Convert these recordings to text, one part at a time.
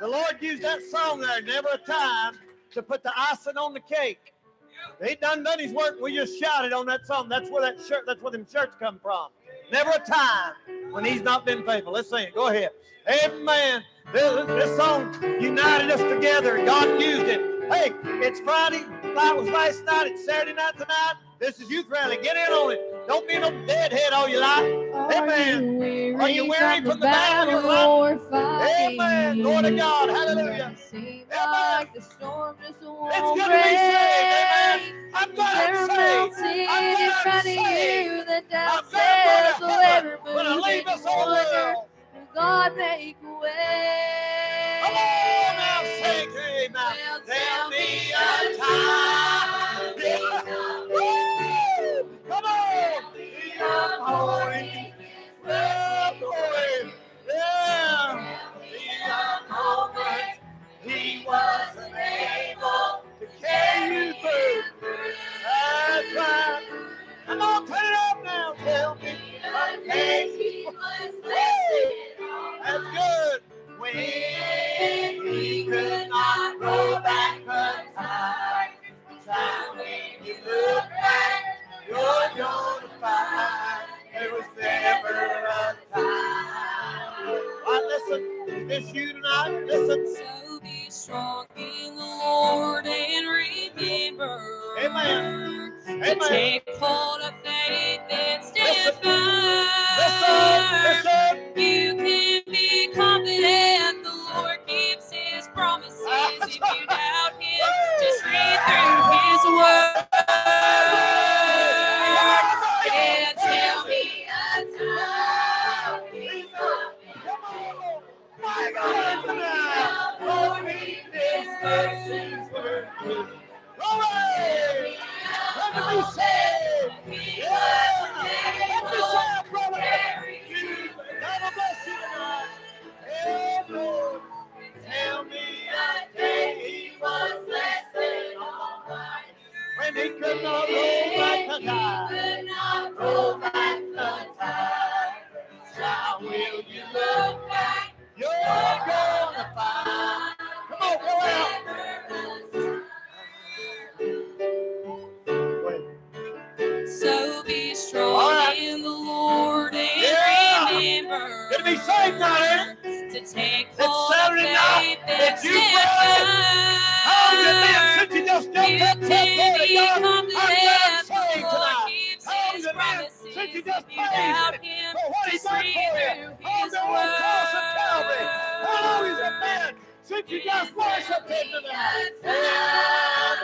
The Lord used that song there, never a time, to put the icing on the cake. He done done his work. We just shouted on that song. That's where that shirt. That's where them shirts come from. Never a time when He's not been faithful. Let's sing it. Go ahead. Amen. This, this song united us together. God used it. Hey, it's Friday. Night was last night. It's Saturday night tonight. This is youth rally. Get in on it. Don't be no deadhead all your life. Amen. Are you weary from the battle you're fighting? Amen. Glory to God. Hallelujah. Amen. Like the storm just won't it's going to be saved. Amen. I'm glad I'm saved. I'm glad I'm saved. That I'm glad will ever move. But I leave us all world. God make a way. Come on now, say amen. Tell me a time. Come on. The holy. Well, take hold of faith and stand firm. Listen. You can be confident the Lord keeps his promises. If you doubt him, just read through his word. Tell me a time. he's Come on. My God, tonight. Glory, this word. When he could not roll back the time. Could not roll back the time. How will you look back? You're gonna find. Come on, go out. Wait. So be strong All right. in the Lord and Yeah. remember Gonna be saved now, eh? to take It's hold of Saturday night. faith and It's you, stand brother. How you been firm. since you just You promises. since you If just you praised doubt him for what he just done for you on the old cross of Calvary. How long has it been since you just worshiped him tonight?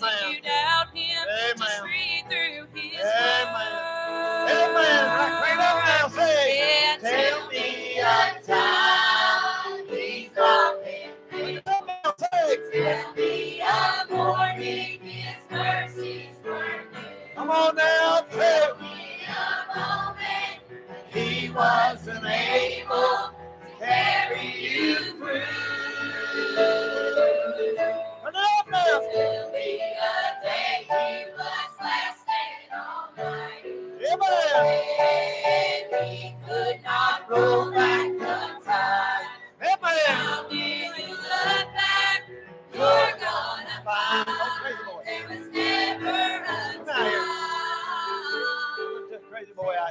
Amen. Amen.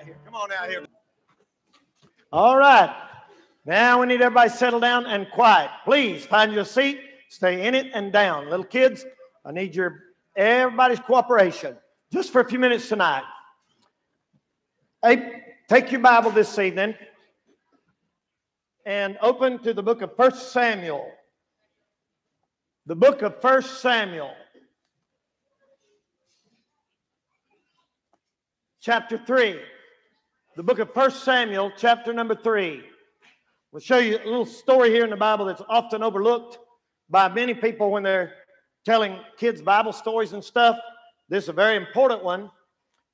Amen. Come on out here. All right. Now we need everybody settle down and quiet. Please find your seat, stay in it and down. Little kids, I need your everybody's cooperation just for a few minutes tonight. Hey, take your Bible this evening and open to the book of First Samuel. The book of First Samuel. Chapter 3. The book of First Samuel, chapter number 3. We'll show you a little story here in the Bible that's often overlooked by many people when they're telling kids Bible stories and stuff. This is a very important one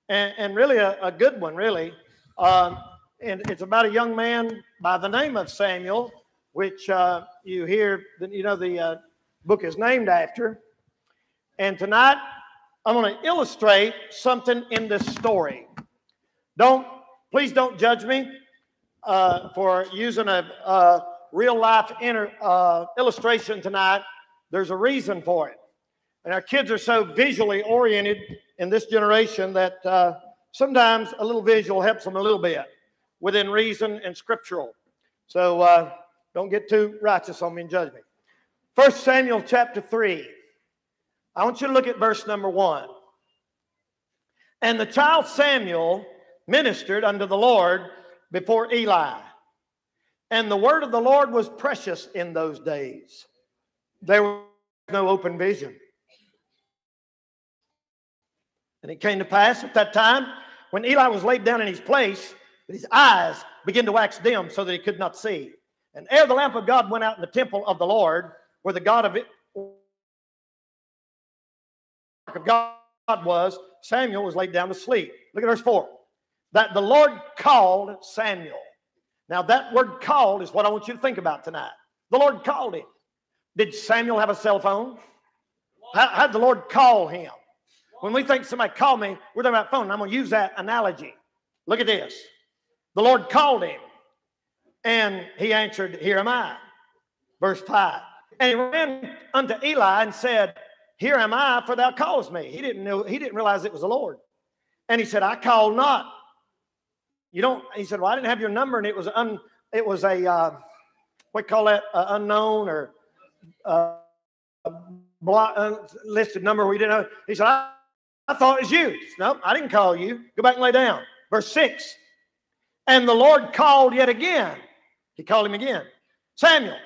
and, and really a, a, good one, really. Um, and it's about a young man by the name of Samuel, which uh, you hear, that you know, the uh, book is named after. And tonight, I'm going to illustrate something in this story. Don't, please don't judge me uh, for using a, a real life inter, uh, illustration tonight. There's a reason for it. And our kids are so visually oriented in this generation that uh, sometimes a little visual helps them a little bit within reason and scriptural. So uh, don't get too righteous on me and judge me. First Samuel chapter 3. I want you to look at verse number 1. And the child Samuel ministered unto the Lord before Eli. And the word of the Lord was precious in those days. There was no open vision. And it came to pass at that time when Eli was laid down in his place, that his eyes began to wax dim so that he could not see. And ere the lamp of God went out in the temple of the Lord, where the God of it, of God was, Samuel was laid down to sleep. Look at verse 4 that the Lord called Samuel. Now, that word called is what I want you to think about tonight. The Lord called him. Did Samuel have a cell phone? How, did the Lord call him? When we think somebody called me, we're talking about phone. I'm going to use that analogy. Look at this. The Lord called him, and he answered, Here am I. Verse 5. And he ran unto Eli and said, Here am I, for thou callest me. He didn't know, he didn't realize it was the Lord. And he said, I call not. You don't, he said, Well, I didn't have your number, and it was un it was a uh, what call that uh, unknown or uh, block, uh, listed number we didn't know. He said, I, I thought it was you. No, I didn't call you. Go back and lay down. Verse 6. And the Lord called yet again. He called him again. Samuel.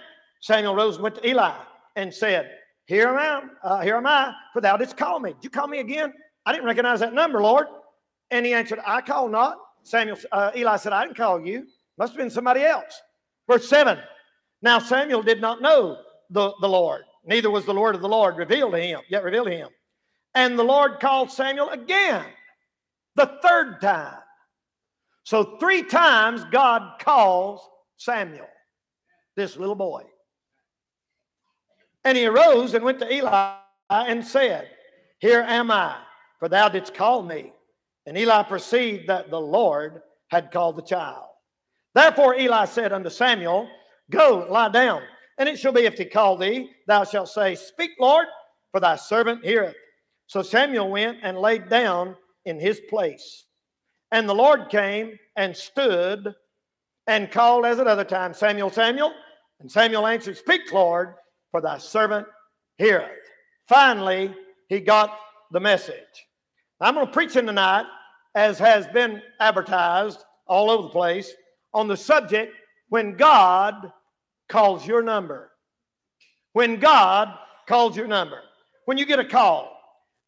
Samuel rose and went to Eli and said, Here am I, uh, here am I, for thou didst call me. Did you call me again? I didn't recognize that number, Lord. And he answered, I call not. Samuel, uh, Eli said, I didn't call you. Must have been somebody else. Verse 7. Now Samuel did not know the, the Lord, neither was the Lord of the Lord revealed to him, yet revealed to him. And the Lord called Samuel again, the third time. So three times God calls Samuel, this little boy. And he arose and went to Eli and said, Here am I, for thou didst call me. And Eli perceived that the Lord had called the child. Therefore Eli said unto Samuel, Go, lie down. And it shall be if he call thee, thou shalt say, Speak, Lord, for thy servant heareth. So Samuel went and laid down in his place. And the Lord came and stood and called as at other times, Samuel, Samuel. And Samuel answered, Speak, Lord, for thy servant heareth. Finally, he got the message. I'm going to preach in tonight, as has been advertised all over the place, on the subject when God calls your number. When God calls your number. When you get a call,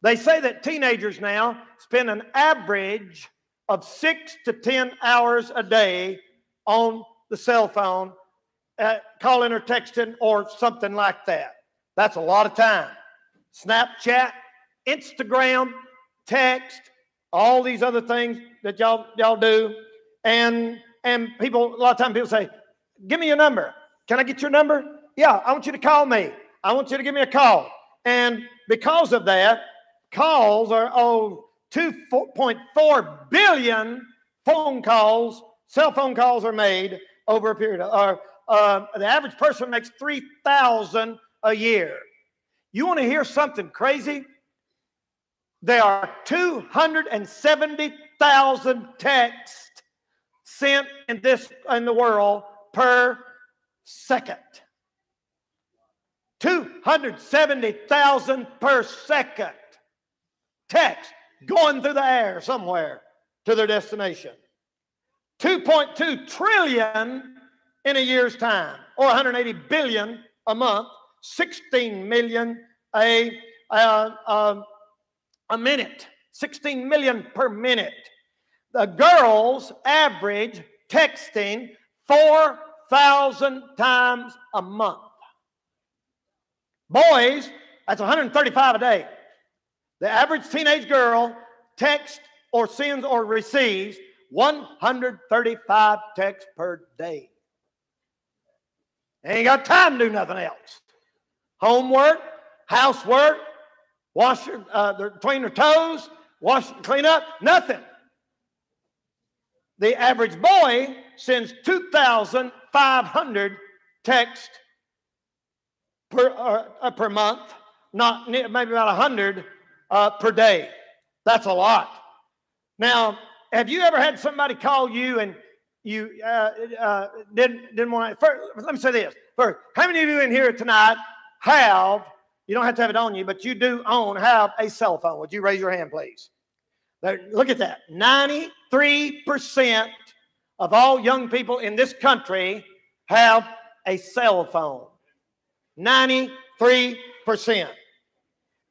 they say that teenagers now spend an average of six to 10 hours a day on the cell phone, uh, calling or texting or something like that. That's a lot of time. Snapchat, Instagram, text, all these other things that y'all y'all do. And and people, a lot of times people say, give me your number. Can I get your number? Yeah, I want you to call me. I want you to give me a call. And because of that, calls are oh 2.4 billion phone calls, cell phone calls are made over a period of, or uh, the average person makes 3,000 a year. You want to hear something crazy? There are 270,000 texts sent in this in the world per second. 270,000 per second text going through the air somewhere to their destination. 2.2 trillion in a year's time, or 180 billion a month, 16 million a, uh, uh, a minute, 16 million per minute. The girls average texting 4,000 times a month. Boys, that's 135 a day. The average teenage girl texts or sends or receives 135 texts per day. Ain't got time to do nothing else. Homework, housework, wash your, uh, clean their toes, wash, clean up, nothing. The average boy sends 2,500 texts per, uh, uh, per month, not maybe about 100 uh, per day. That's a lot. Now, have you ever had somebody call you and you uh, uh, didn't didn't want to? let me say this first. How many of you in here tonight have? You don't have to have it on you, but you do own have a cell phone. Would you raise your hand, please? There, look at that. Ninety-three percent of all young people in this country have a cell phone. Ninety-three percent.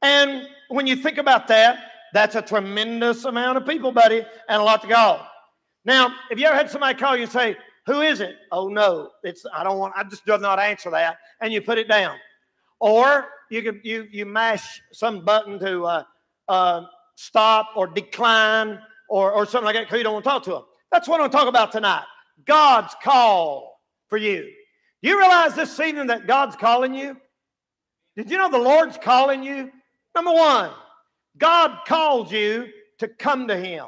And when you think about that, that's a tremendous amount of people, buddy, and a lot to go. Now, if you ever had somebody call you and say, Who is it? Oh no, it's I don't want I just do not answer that, and you put it down. Or you can you you mash some button to uh, uh, stop or decline or, or something like that because you don't want to talk to them. That's what I'm talk about tonight. God's call for you. Do you realize this evening that God's calling you? Did you know the Lord's calling you? Number one, God called you to come to Him.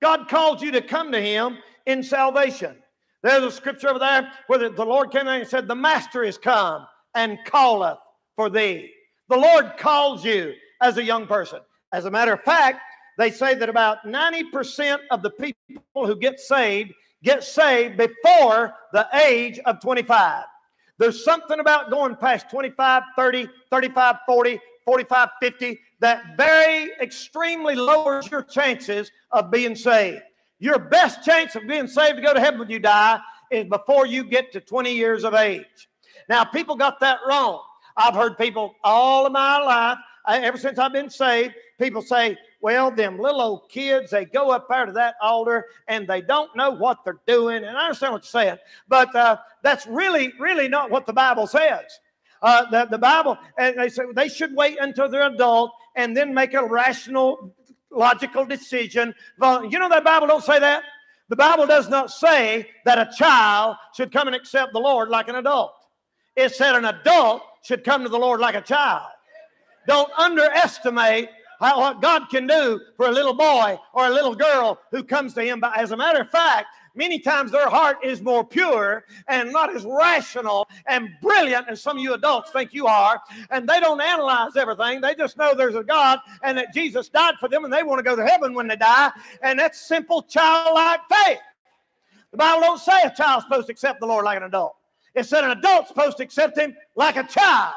God called you to come to Him in salvation. There's a scripture over there where the, Lord came and said, The Master is come and calleth for thee. The Lord calls you as a young person. As a matter of fact, they say that about 90% of the people who get saved get saved before the age of 25. There's something about going past 25, 30, 35, 40, 45, 50 that very extremely lowers your chances of being saved. Your best chance of being saved to go to heaven when you die is before you get to 20 years of age. Now, people got that wrong. I've heard people all of my life, ever since I've been saved, people say, well, them little old kids, they go up there to that altar and they don't know what they're doing. And I understand what you're saying, but uh, that's really, really not what the Bible says uh, the, the Bible, and they say they should wait until they're adult and then make a rational, logical decision. You know that Bible don't say that. The Bible does not say that a child should come and accept the Lord like an adult. It said an adult should come to the Lord like a child. Don't underestimate how, what God can do for a little boy or a little girl who comes to Him. As a matter of fact, many times their heart is more pure and not as rational and brilliant as some of you adults think you are. And they don't analyze everything. They just know there's a God and that Jesus died for them and they want to go to heaven when they die. And that's simple childlike faith. The Bible don't say a child's supposed to accept the Lord like an adult. It said an adult's supposed to accept him like a child.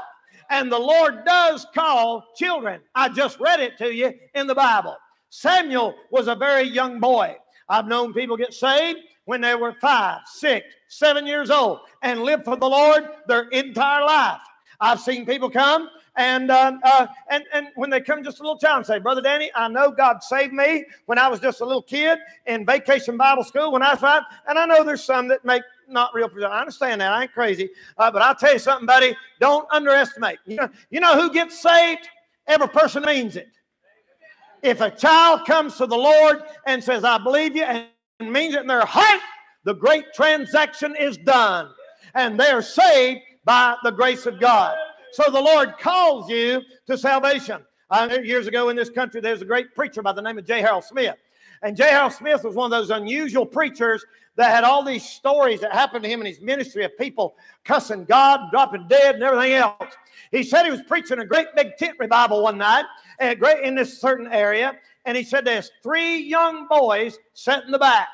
And the Lord does call children. I just read it to you in the Bible. Samuel was a very young boy. I've known people get saved when they were five, six, seven years old and live for the Lord their entire life. I've seen people come and uh, uh, and and when they come just a little and say, Brother Danny, I know God saved me when I was just a little kid in vacation Bible school when I was five, and I know there's some that make not real. I understand that. I ain't crazy, uh, but I'll tell you something, buddy. Don't underestimate. You know, you know who gets saved? Every person means it. If a child comes to the Lord and says, "I believe you," and means it in their heart, the great transaction is done. And they are saved by the grace of God. So the Lord calls you to salvation. Uh, years ago in this country, there's a great preacher by the name of J. Harold Smith. And J. Harold Smith was one of those unusual preachers that had all these stories that happened to him in his ministry of people cussing God, dropping dead, and everything else. He said he was preaching a great big tent revival one night and great in this certain area. And he said there's three young boys sat in the back.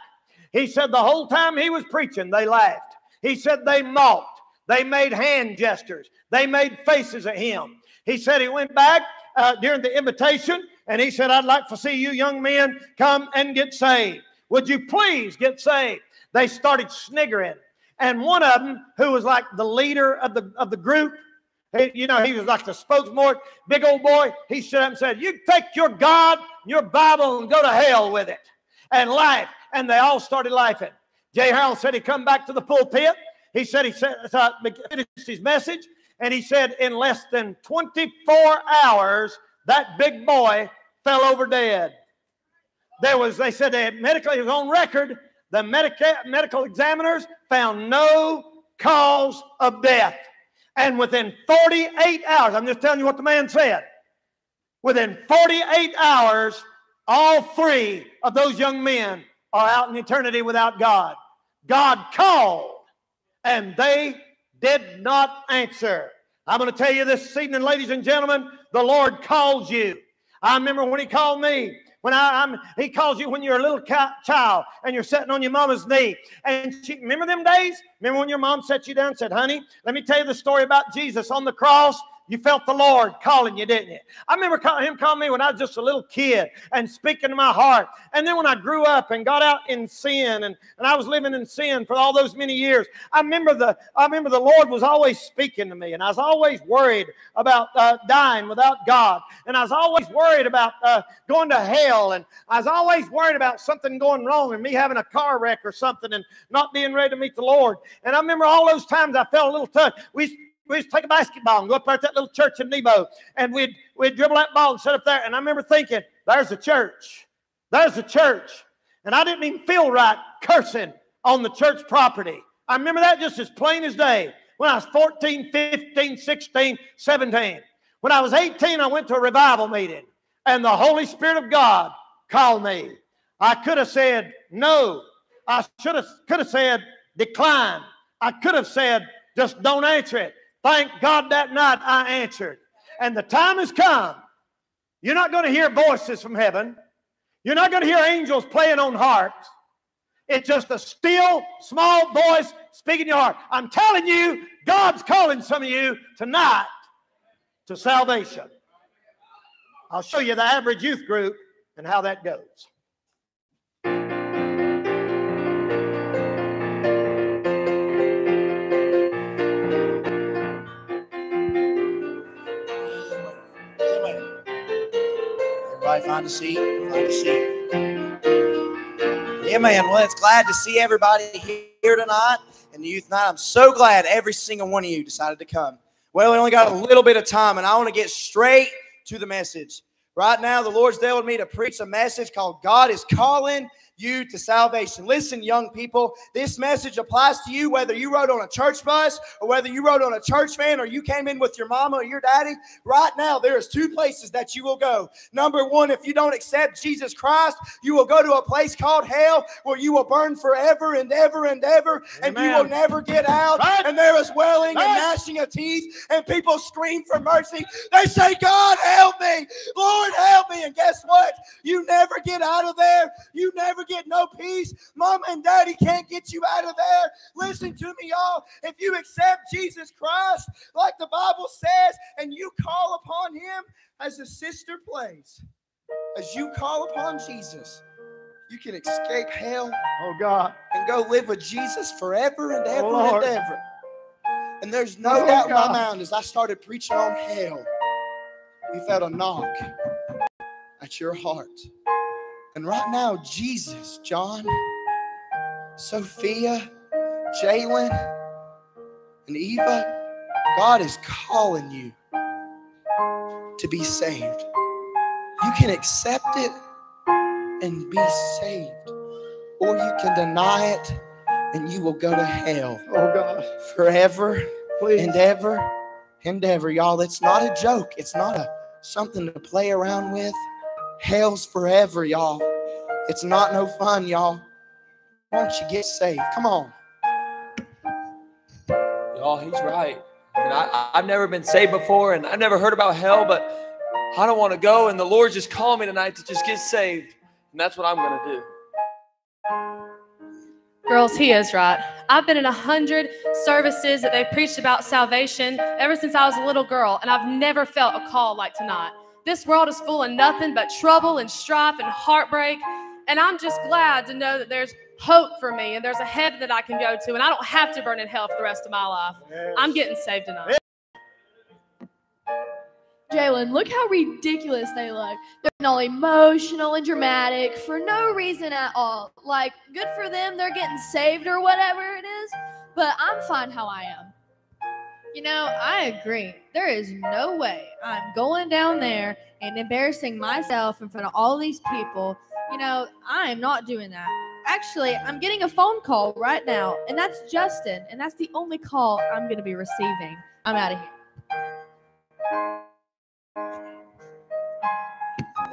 He said the whole time he was preaching, they laughed. He said they mocked. They made hand gestures. They made faces at him. He said he went back uh, during the invitation and he said, I'd like to see you young men come and get saved. Would you please get saved? They started sniggering. And one of them, who was like the leader of the, of the group, he, you know, he was like the spokesman, big old boy. He stood up and said, You take your God, your Bible, and go to hell with it. And laugh. And they all started laughing. J. Harold said he come back to the pulpit. He said he said, uh, finished his message. And he said in less than 24 hours, that big boy fell over dead. There was, they said, they medical, it was on record. The medica, medical examiners found no cause of death. And within 48 hours, I'm just telling you what the man said. Within 48 hours, all three of those young men are out in eternity without God. God called, and they did not answer. I'm going to tell you this evening, ladies and gentlemen, the Lord calls you. I remember when He called me. When I, am He calls you when you're a little child and you're sitting on your mama's knee. And she, remember them days? Remember when your mom set you down and said, "Honey, let me tell you the story about Jesus on the cross." You felt the Lord calling you, didn't you? I remember him calling me when I was just a little kid and speaking to my heart. And then when I grew up and got out in sin and, and I was living in sin for all those many years, I remember the I remember the Lord was always speaking to me, and I was always worried about uh, dying without God, and I was always worried about uh, going to hell, and I was always worried about something going wrong and me having a car wreck or something and not being ready to meet the Lord. And I remember all those times I felt a little touch. We we used to take a basketball and go up there to that little church in Nebo, and we'd we'd dribble that ball and sit up there. And I remember thinking, "There's a church, there's a church," and I didn't even feel right cursing on the church property. I remember that just as plain as day when I was 14, 15, 16, 17. When I was 18, I went to a revival meeting, and the Holy Spirit of God called me. I could have said no. I should have could have said decline. I could have said just don't answer it. Thank God that night I answered. And the time has come. You're not going to hear voices from heaven. You're not going to hear angels playing on harps. It's just a still, small voice speaking in your heart. I'm telling you, God's calling some of you tonight to salvation. I'll show you the average youth group and how that goes. Find a seat. Find a seat. Yeah, man. Well, it's glad to see everybody here tonight and the youth night. I'm so glad every single one of you decided to come. Well, we only got a little bit of time, and I want to get straight to the message. Right now, the Lord's telling me to preach a message called God is Calling you to salvation. Listen, young people, this message applies to you whether you rode on a church bus or whether you rode on a church van or you came in with your mama or your daddy. Right now, there is two places that you will go. Number one, if you don't accept Jesus Christ, you will go to a place called hell where you will burn forever and ever and ever, Amen. and you will never get out. Right. And there is wailing right. and gnashing of teeth, and people scream for mercy. They say, God, help me. Lord, help me. And guess what? You never get out of there. You never get no peace. Mom and daddy can't get you out of there. Listen to me, y'all. If you accept Jesus Christ, like the Bible says, and you call upon him as a sister plays, as you call upon Jesus, you can escape hell. Oh God. And go live with Jesus forever and oh, ever oh, and ever. And there's no oh, doubt God. in my mind as I started preaching on hell, you felt a knock at your heart. And right now, Jesus, John, Sophia, Jalen, and Eva, God is calling you to be saved. You can accept it and be saved, or you can deny it and you will go to hell. Oh, God. Forever Please. and ever and ever. Y'all, it's not a joke, it's not a something to play around with. Hell's forever, y'all. It's not no fun, y'all. Why don't you get saved? Come on. Y'all, he's right. And I, I've never been saved before, and I've never heard about hell, but I don't want to go. And the Lord just called me tonight to just get saved. And that's what I'm going to do. Girls, he is right. I've been in a hundred services that they preached about salvation ever since I was a little girl, and I've never felt a call like tonight. This world is full of nothing but trouble and strife and heartbreak, and I'm just glad to know that there's hope for me and there's a heaven that I can go to, and I don't have to burn in hell for the rest of my life. I'm getting saved tonight. Jalen, look how ridiculous they look. They're all emotional and dramatic for no reason at all. Like, good for them, they're getting saved or whatever it is, but I'm fine how I am. You know, I agree. There is no way I'm going down there and embarrassing myself in front of all these people. You know, I am not doing that. Actually, I'm getting a phone call right now, and that's Justin, and that's the only call I'm going to be receiving. I'm out of here.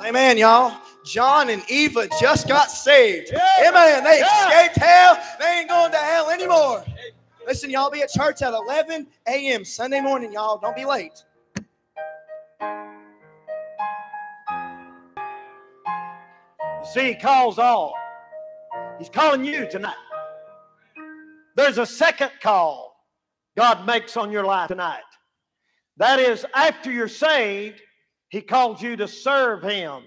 Amen, y'all. John and Eva just got saved. Yeah. Amen. They Yeah. escaped hell. They ain't going to hell anymore. Listen, y'all be at church at 11 a.m. Sunday morning, y'all. Don't be late. See, he calls all. He's calling you tonight. There's a second call God makes on your life tonight. That is, after you're saved, he calls you to serve him.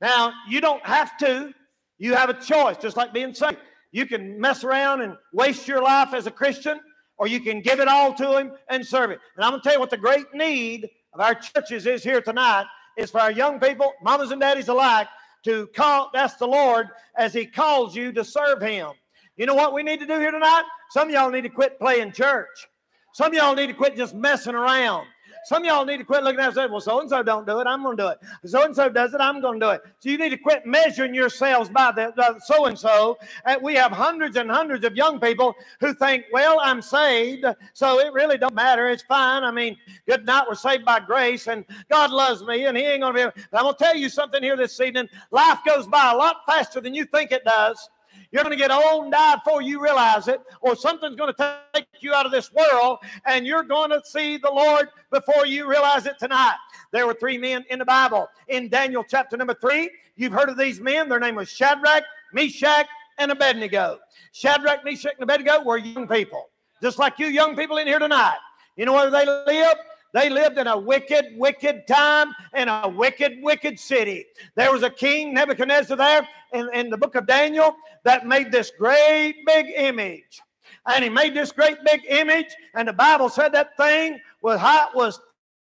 Now, you don't have to. You have a choice, just like being saved. You can mess around and waste your life as a Christian, or you can give it all to him and serve him. And I'm going to tell you what the great need of our churches is here tonight is for our young people, mamas and daddies alike, to call, that's the Lord as He calls you to serve Him. You know what we need to do here tonight? Some y'all need to quit playing church. Some y'all need to quit just messing around. Some of y'all need to quit looking at and saying, well, so and so don't do it. I'm going to do it. So and so does it. I'm going to do it. So you need to quit measuring yourselves by the so and so. We have hundreds and hundreds of young people who think, well, I'm saved, so it really don't matter. It's fine. I mean, good night. We're saved by grace, and God loves me, and He ain't going to be. But I'm going to tell you something here this evening. Life goes by a lot faster than you think it does. You're going to get old and die before you realize it, or something's going to take you out of this world, and you're going to see the Lord before you realize it tonight. There were three men in the Bible. In Daniel chapter number three, you've heard of these men. Their name was Shadrach, Meshach, and Abednego. Shadrach, Meshach, and Abednego were young people, just like you young people in here tonight. You know where they lived? They lived in a wicked, wicked time in a wicked, wicked city. There was a king, Nebuchadnezzar, there in, in the book of Daniel that made this great big image. And he made this great big image, and the Bible said that thing was height was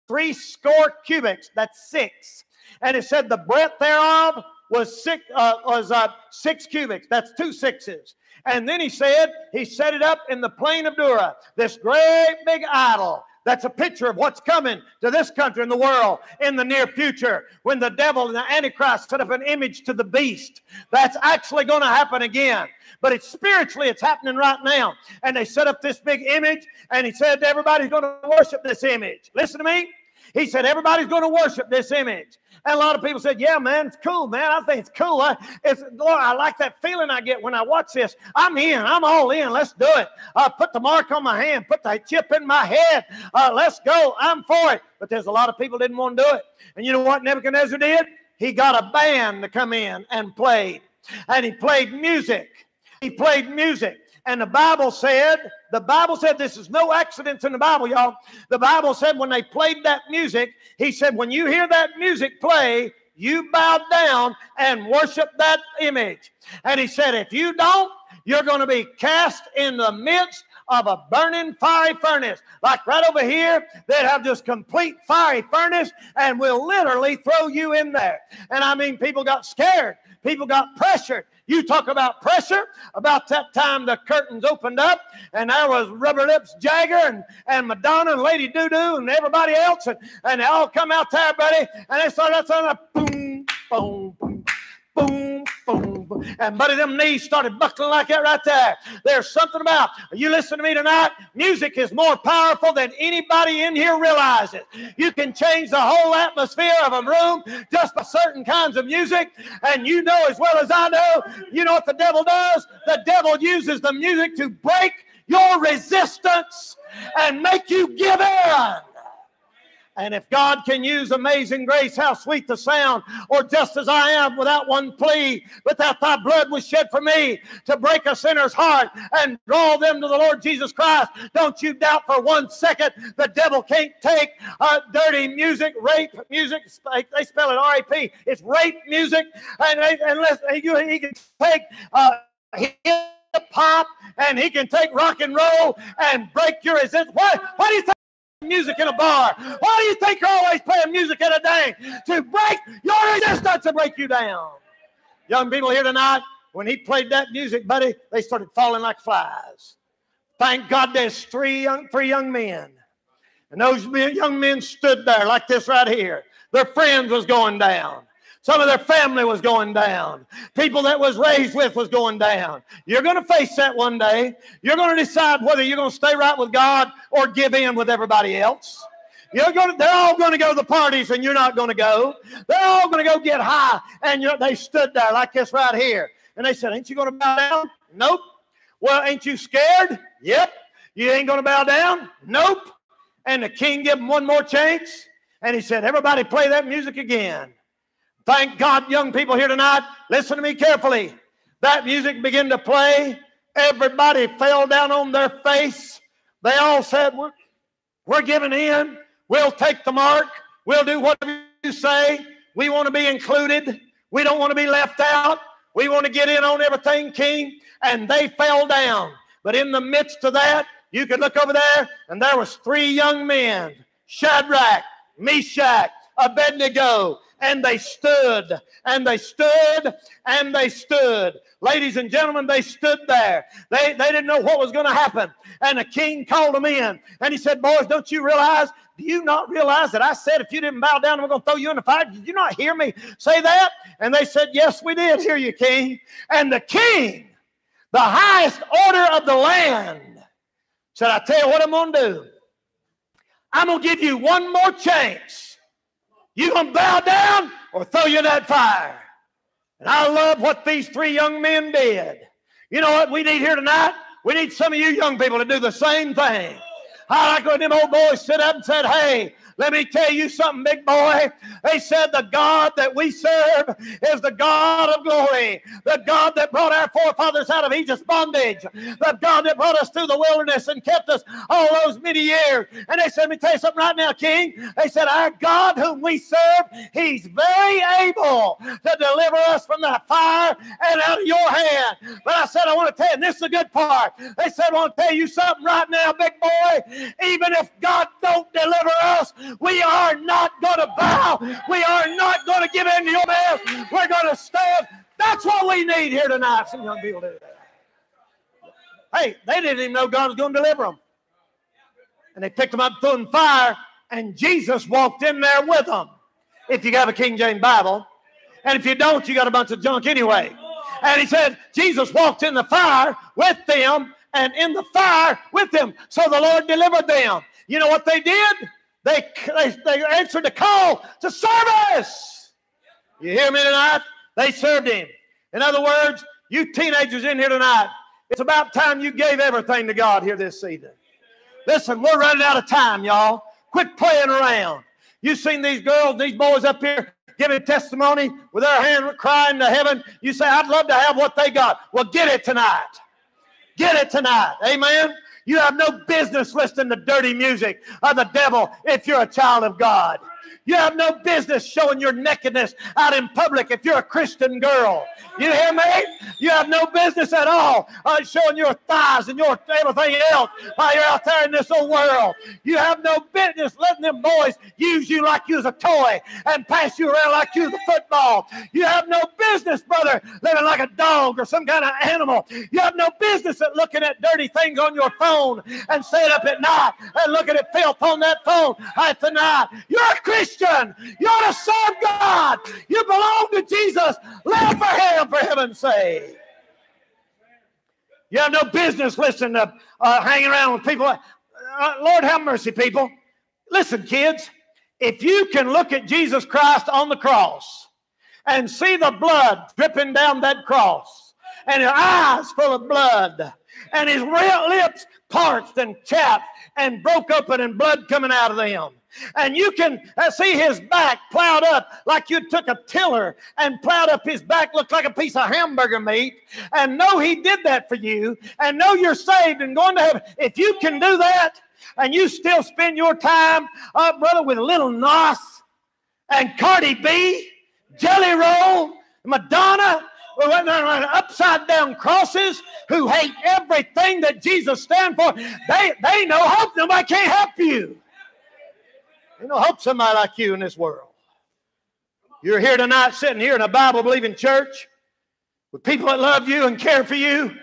three score cubits. That's six. And it said the breadth thereof was six uh, was uh, six cubits. That's two sixes. And then he said he set it up in the plain of Dura, this great big idol. That's a picture of what's coming to this country and the world in the near future when the devil and the Antichrist set up an image to the beast. That's actually going to happen again. But it's spiritually, it's happening right now. And they set up this big image, and he said to everybody's going to worship this image. Listen to me. He said everybody's going to worship this image. And a lot of people said, "Yeah, man, it's cool, man. I think it's cool. I, it's Lord, I like that feeling I get when I watch this. I'm in. I'm all in. Let's do it. Uh, put the mark on my hand. Put the chip in my head. Uh, let's go. I'm for it." But there's a lot of people didn't want to do it. And you know what Nebuchadnezzar did? He got a band to come in and played, and he played music. He played music. And the Bible said, the Bible said this is no accidents in the Bible, y'all. The Bible said when they played that music, he said, when you hear that music play, you bow down and worship that image. And he said, if you don't, you're going to be cast in the midst of a burning fiery furnace. Like right over here, they'd have this complete fiery furnace and we'll literally throw you in there. And I mean, people got scared, people got pressured. You talk about pressure. About that time, the curtains opened up, and there was Rubber Lips Jagger and, and Madonna and Lady Doo Doo and everybody else, and, and they all come out there, buddy, and they started out saying, boom, boom, boom, boom, boom, boom. And buddy, them knees started buckling like that right there. There's something about you listen to me tonight. Music is more powerful than anybody in here realizes. You can change the whole atmosphere of a room just by certain kinds of music. And you know as well as I know, you know what the devil does? The devil uses the music to break your resistance and make you give in. And if God can use amazing grace, how sweet the sound, or just as I am without one plea, without thy blood was shed for me to break a sinner's heart and draw them to the Lord Jesus Christ, don't you doubt for one second the devil can't take uh, dirty music, rape music. They spell it R A P. It's rape music. And, listen, he, can take uh, hip hop and he can take rock and roll and break your resistance. Why, why do you think? Music in a bar. Why do you think you're always playing music in a day? To break your resistance to break you down. Young people here tonight, when he played that music, buddy, they started falling like flies. Thank God there's three young, three young men. And those young men stood there like this right here. Their friends was going down. Some of their family was going down. People that was raised with was going down. You're going to face that one day. You're going to decide whether you're going to stay right with God or give in with everybody else. You're going to, they're all going to go to the parties and you're not going to go. They're all going to go get high. And they stood there like this right here. And they said, Ain't you going to bow down? Nope. Well, ain't you scared? Yep. You ain't going to bow down? Nope. And the king gave him one more chance. And he said, Everybody play that music again. Thank God, young people here tonight, listen to me carefully. That music began to play. Everybody fell down on their face. They all said, We're, we're giving in. We'll take the mark. We'll do whatever you say. We want to be included. We don't want to be left out. We want to get in on everything, King. And they fell down. But in the midst of that, you could look over there, and there was three young men, Shadrach, Meshach, Abednego, and they stood and they stood and they stood. Ladies and gentlemen, they stood there. They, they didn't know what was going to happen. And the king called them in and he said, Boys, don't you realize? Do you not realize that I said if you didn't bow down, we're going to throw you in the fire? Did you not hear me say that? And they said, Yes, we did hear you, king. And the king, the highest order of the land, said, I tell you what I'm going to do. I'm going to give you one more chance you gonna bow down or throw you in that fire? And I love what these three young men did. You know what we need here tonight? We need some of you young people to do the same thing. I like when them old boys stood up and said, Hey, let me tell you something, big boy. They said the God that we serve is the God of glory, the God that brought our forefathers out of Egypt's bondage, the God that brought us through the wilderness and kept us all those many years. And they said, Let me tell you something right now, King. They said, Our God whom we serve, He's very able to deliver us from the fire and out of your hand. But I said, I want to tell you, and this is the good part. They said, I want to tell you something right now, big boy. Even if God don't deliver us, we are not going to bow. We are not going to give in to your mess. We're going to stand. That's what we need here tonight. Some young people do that. Hey, they didn't even know God was going to deliver them. And they picked them up, threw them fire, and Jesus walked in there with them. If you have a King James Bible. And if you don't, you got a bunch of junk anyway. And he said, Jesus walked in the fire with them and in the fire with them. So the Lord delivered them. You know what they did? They, they, they answered the call to service. You hear me tonight? They served him. In other words, you teenagers in here tonight, it's about time you gave everything to God here this evening. Listen, we're running out of time, y'all. Quit playing around. You've seen these girls, these boys up here giving testimony with their hand crying to heaven. You say, I'd love to have what they got. Well, get it tonight. Get it tonight. Amen. You have no business listening to dirty music of the devil if you're a child of God. You have no business showing your nakedness out in public if you're a Christian girl. You hear You have no business at all uh, showing your thighs and your everything else while you're out there in this old world. You have no business letting them boys use you like you was a toy and pass you around like you was a football. You have no business, brother, living like a dog or some kind of animal. You have no business at looking at dirty things on your phone and staying up at night and looking at filth on that phone at the night. You're a Christian. You ought to serve God. You belong to Jesus. Live for Him for heaven's sake. You have no business listening to uh, hanging around with people. Uh, Lord have mercy, people. Listen, kids, if you can look at Jesus Christ on the cross and see the blood dripping down that cross, and his eyes full of blood, and his lips parched and chapped and broke open, and blood coming out of them, And you can uh, see his back plowed up like you took a tiller and plowed up his back, looked like a piece of hamburger meat, and know he did that for you, and know you're saved and going to heaven. If you can do that, and you still spend your time, uh, brother, with Little Nas and Cardi B, Jelly Roll, Madonna, upside down crosses who hate everything that Jesus stands for. They, they know hope. Nobody can't help you. They know hope somebody like you in this world. You're here tonight sitting here in a Bible believing church with people that love you and care for you.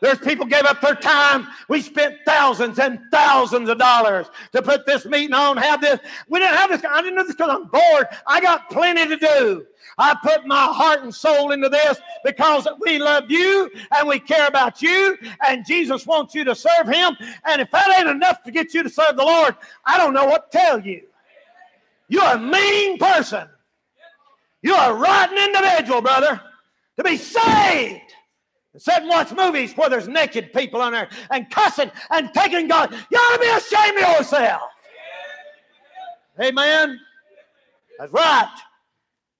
There's people gave up their time. We spent thousands and thousands of dollars to put this meeting on, have this. We didn't have this. I didn't do this because I'm bored. I got plenty to do. I put my heart and soul into this because we love you and we care about you, and Jesus wants you to serve Him. And if that ain't enough to get you to serve the Lord, I don't know what to tell you. You're a mean person. You're a rotten individual, brother, to be saved. And sit and watch movies where there's naked people on there and cussing and taking God. You ought to be ashamed of yourself. Amen. That's right.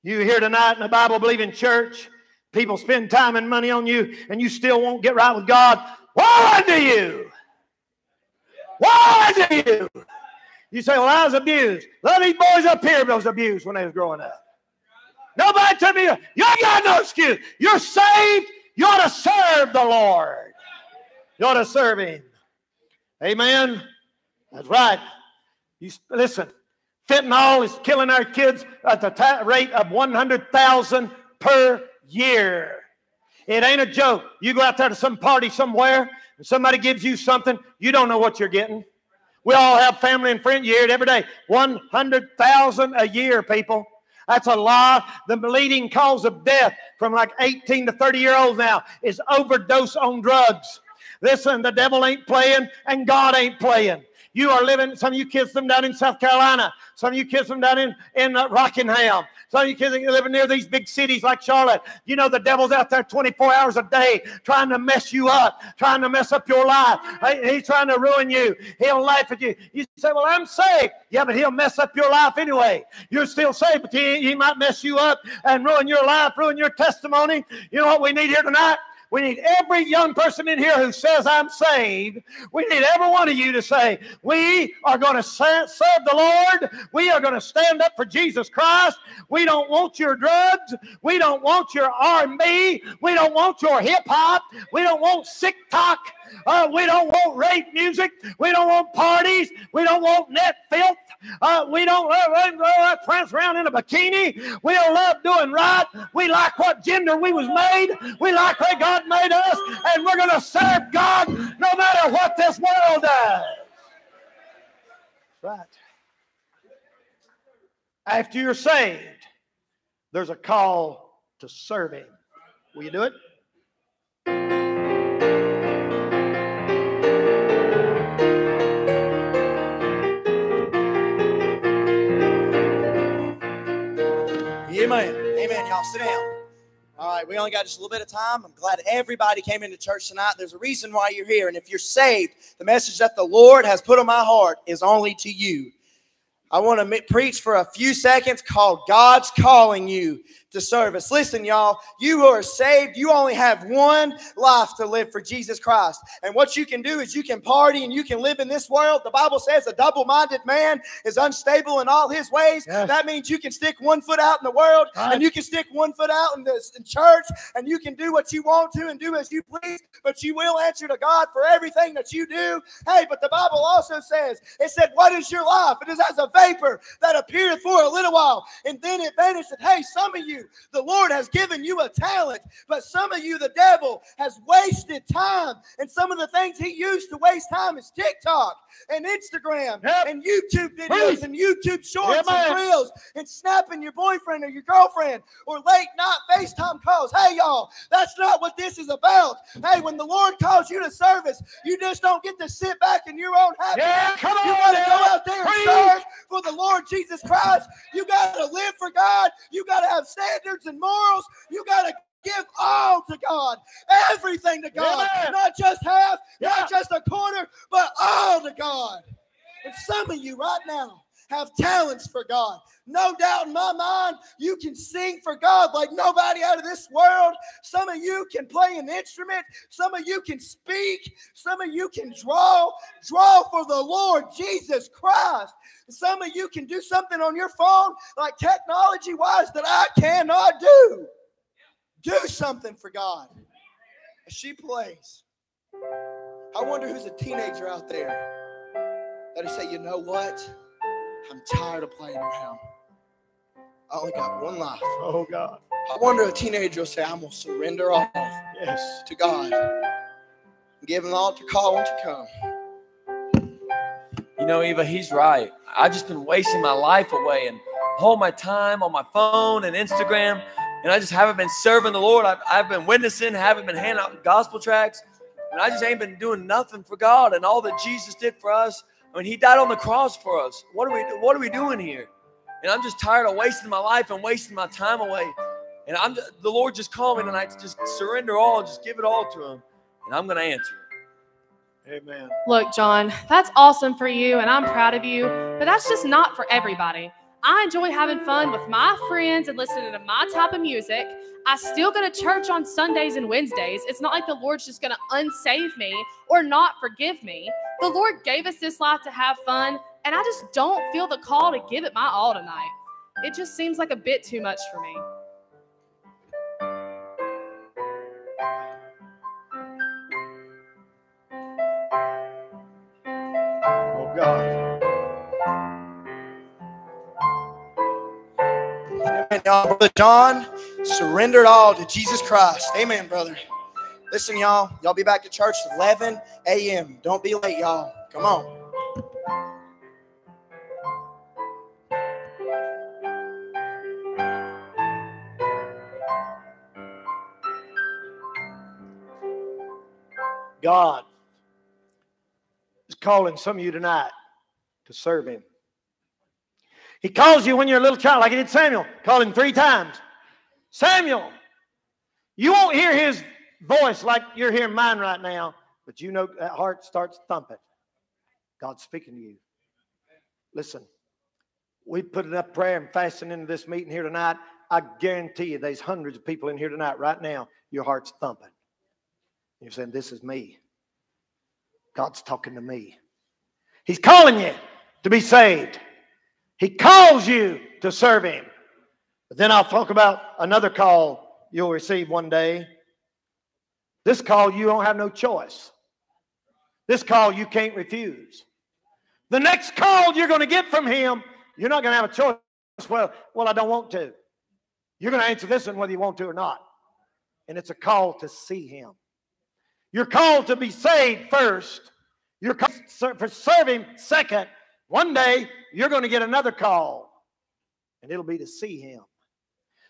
You here tonight in a Bible believing church, people spend time and money on you, and you still won't get right with God. Why do you? Why do you? You say, Well, I was abused. A lot of these boys up here was abused when they was growing up. Nobody told me, You ain't got no excuse. You're saved. You ought to serve the Lord. You ought to serve Him. Amen. That's right. You listen. Fentanyl is killing our kids at the rate of 100,000 per year. It ain't a joke. You go out there to some party somewhere and somebody gives you something, you don't know what you're getting. We all have family and friends. You hear it every day. 100,000 a year, people. That's a lot. The leading cause of death from like 18 to 30 year olds now is overdose on drugs. Listen, the devil ain't playing and God ain't playing. You are living, some of you kids from down in South Carolina, some of you kids from down in, in uh, Rockingham, some of you kids are living near these big cities like Charlotte. You know the devil's out there 24 hours a day trying to mess you up, trying to mess up your life. He's trying to ruin you. He'll laugh at you. You say, Well, I'm saved. Yeah, but he'll mess up your life anyway. You're still saved, but he, he might mess you up and ruin your life, ruin your testimony. You know what we need here tonight? We need every young person in here who says, I'm saved. We need every one of you to say, We are going to serve the Lord. We are going to stand up for Jesus Christ. We don't want your drugs. We don't want your R&B. We don't want your hip hop. We don't want sick talk. Uh, we don't want rape music. We don't want parties. We don't want net filth. Uh, we don't uh, uh, prance around in a bikini. We don't love doing right. We like what gender we was made. We like where God made us, and we're going to serve God no matter what this world does. Right. After you're saved, there's a call to serve Him. Will you do it? Sit down. All right, we only got just a little bit of time. I'm glad everybody came into church tonight. There's a reason why you're here. And if you're saved, the message that the Lord has put on my heart is only to you. I want to preach for a few seconds called God's Calling You to service. Listen, y'all, you who are saved, you only have one life to live for Jesus Christ. And what you can do is you can party and you can live in this world. The Bible says a double minded man is unstable in all his ways. Yes. That means you can stick one foot out in the world right. and you can stick one foot out in, the, in church and you can do what you want to and do as you please, but you will answer to God for everything that you do. Hey, but the Bible also says, it said, What is your life? It is as a vapor that appeareth for a little while and then it vanisheth. Hey, some of you, you. The Lord has given you a talent, but some of you, the devil has wasted time. And some of the things he used to waste time is TikTok and Instagram yep. and YouTube videos and YouTube shorts and reels and snapping your boyfriend or your girlfriend or late night FaceTime calls. Hey, y'all, that's not what this is about. Hey, when the Lord calls you to service, you just don't get to sit back in your own happiness. Yeah, come on, you got to go out there and serve for the Lord Jesus Christ. You got to live for God. You got to have standards and morals. You got to give all to God, everything to God, Amen. not just half, yeah. not just a quarter, but all to God. And some of you right now have talents for God. No doubt in my mind, you can sing for God like nobody out of this world. Some of you can play an instrument. Some of you can speak. Some of you can draw. Draw for the Lord Jesus Christ. Some of you can do something on your phone, like technology wise, that I cannot do. Do something for God. She plays, I wonder who's a teenager out there that'll say, you know what? I'm tired of playing around. I only got one life. Oh, God. I wonder a teenager will say, I'm going to surrender all Yes. to God. Give him the altar call. Won't you come? You know, Eva, he's right. I've just been wasting my life away and all my time on my phone and Instagram, and I just haven't been serving the Lord. I've, I've been witnessing, haven't been handing out gospel tracts, and I just ain't been doing nothing for God and all that Jesus did for us. I mean, He died on the cross for us. What are we? What are we doing here? And I'm just tired of wasting my life and wasting my time away. And I'm just, the Lord just called me tonight to just surrender all, just give it all to Him, and I'm going to answer it. Amen. Look, John, that's awesome for you, and I'm proud of you, but that's just not for everybody. I enjoy having fun with my friends and listening to my type of music. I still go to church on Sundays and Wednesdays. It's not like the Lord's just going to unsave me or not forgive me. The Lord gave us this life to have fun, and I just don't feel the call to give it my all tonight. It just seems like a bit too much for me. Oh, God. Amen, y'all. Brother John surrendered all to Jesus Christ. Amen, brother. Listen, y'all. Y'all be back to church 11 a.m. Don't be late, y'all. Come on. God is calling some of you tonight to serve Him. He calls you when you're a little child, like He did Samuel. Called him three times. Samuel, you won't hear His voice like you're hearing mine right now, but you know that heart starts thumping. God's speaking to you. Listen, we put enough prayer and fasting into this meeting here tonight. I guarantee you, there's hundreds of people in here tonight, right now. Your heart's thumping. You're saying, This is me. God's talking to me. He's calling you to be saved. He calls you to serve Him. But then I'll talk about another call you'll receive one day. This call you don't have no choice. This call you can't refuse. The next call you're going to get from Him, you're not going to have a choice. Well, well, I don't want to. You're going to answer this one whether you want to or not. And it's a call to see Him. You're called to be saved first. You're called for serving second. One day you're going to get another call, and it'll be to see Him.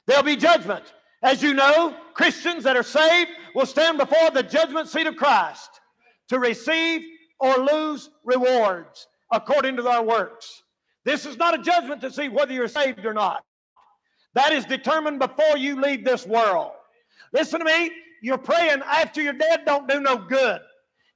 There'll be judgment. As you know, Christians that are saved will stand before the judgment seat of Christ to receive or lose rewards according to their works. This is not a judgment to see whether you're saved or not. That is determined before you leave this world. Listen to me. You're praying after you're dead don't do no good.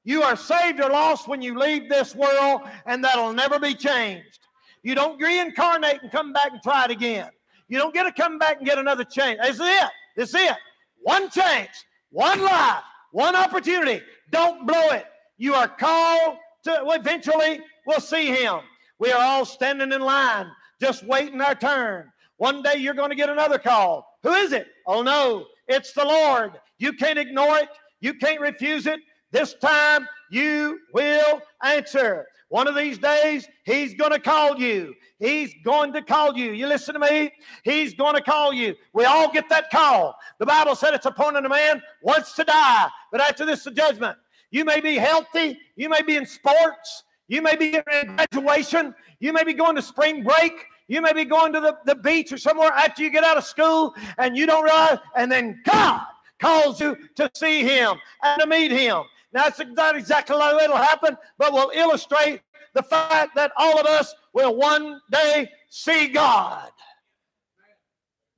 You are saved or lost when you leave this world, and that'll never be changed. You don't reincarnate and come back and try it again. You don't get to come back and get another chance. This is it. This is it. One chance, one life, one opportunity. Don't blow it. You are called to eventually we'll see him. We are all standing in line, just waiting our turn. One day you're going to get another call. Who is it? Oh no, it's the Lord. You can't ignore it. You can't refuse it. This time you will answer. One of these days, he's going to call you. He's going to call you. You listen to me? He's going to call you. We all get that call. The Bible said it's appointed a man once to die, but after this, the judgment. You may be healthy. You may be in sports. You may be in graduation. You may be going to spring break. You may be going to the, the beach or somewhere after you get out of school and you don't realize, and then God calls you to see Him and to meet Him. Now, it's not exactly how it'll happen, but we'll illustrate the fact that all of us will one day see God.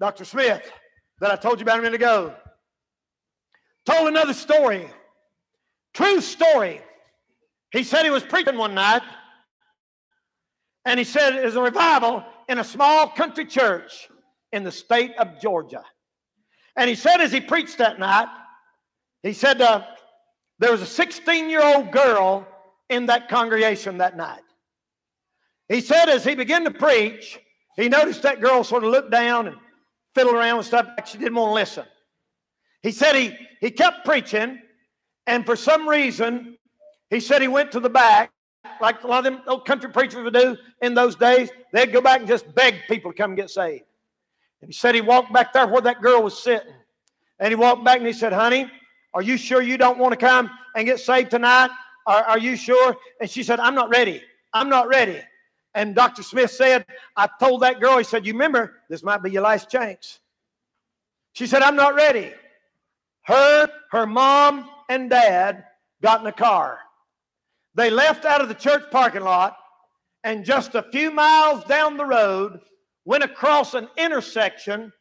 Dr. Smith, that I told you about a minute ago, told another story. True story. He said he was preaching one night, And he said it was a revival in a small country church in the state of Georgia. And he said as he preached that night, he said uh, there was a 16 year old girl in that congregation that night. He said as he began to preach, he noticed that girl sort of looked down and fiddled around with stuff she didn't want to listen. He said he, he kept preaching, and for some reason, he said he went to the back, like a lot of them old country preachers would do in those days. They'd go back and just beg people to come get saved. And he said he walked back there where that girl was sitting. And he walked back and he said, Honey, are you sure you don't want to come and get saved tonight? Are, are you sure? And she said, I'm not ready. I'm not ready. And Dr. Smith said, I told that girl, he said, You remember, this might be your last chance. She said, I'm not ready. Her, her mom, and dad got in a car. They left out of the church parking lot and just a few miles down the road went across an intersection.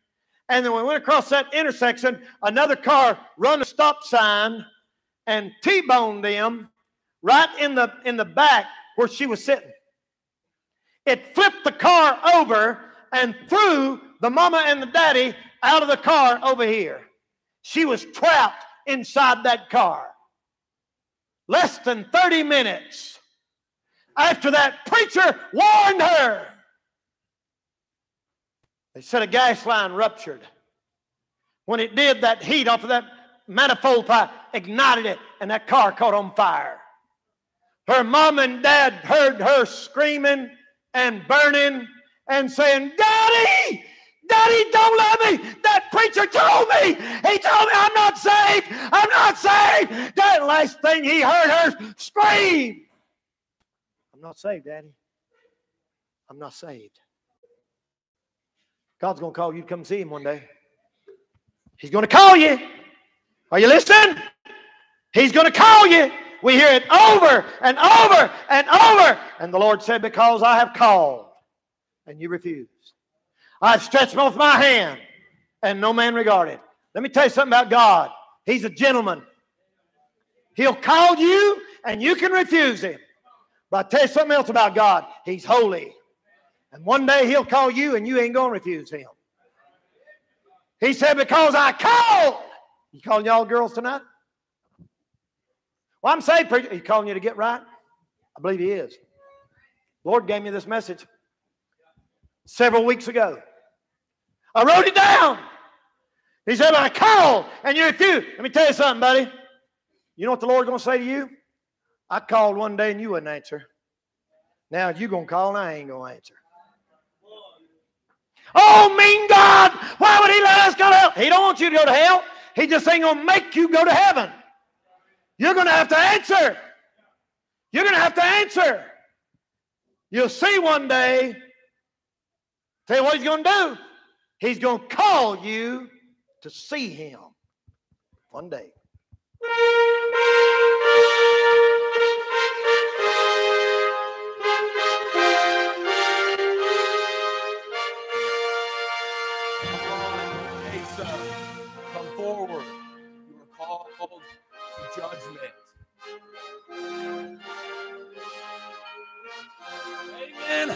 And then we went across that intersection, another car run a stop sign and T-boned them right in the in the back where she was sitting. It flipped the car over and threw the mama and the daddy out of the car over here. She was trapped inside that car. Less than 30 minutes after that preacher warned her. They said a gas line ruptured. When it did, that heat off of that manifold pipe ignited it, and that car caught on fire. Her mom and dad heard her screaming and burning and saying, Daddy, Daddy, don't let me. That preacher told me. He told me I'm not saved. I'm not saved. That last thing he heard her scream. I'm not saved, Daddy. I'm not saved. God's going to call you to come see him one day. He's going to call you. Are you listening? He's going to call you. We hear it over and over and over. And the Lord said, Because I have called and you refused. I've stretched forth my hand and no man regarded. Let me tell you something about God. He's a gentleman. He'll call you and you can refuse him. But I tell you something else about God. He's holy. And one day he'll call you and you ain't going to refuse him. He said, Because I called. You calling y'all girls tonight? Well, I'm saying, preacher, he's calling you to get right. I believe he is. Lord gave me this message several weeks ago. I wrote it down. He said, I called and you refused. Let me tell you something, buddy. You know what the Lord's going to say to you? I called one day and you wouldn't answer. Now you're going to call and I ain't going to answer. Oh, mean God, why would he let us go to hell? He don't want you to go to hell. He just ain't going to make you go to heaven. You're going to have to answer. You're going to have to answer. You'll see one day. Tell you what he's going to do. He's going to call you to see him one day.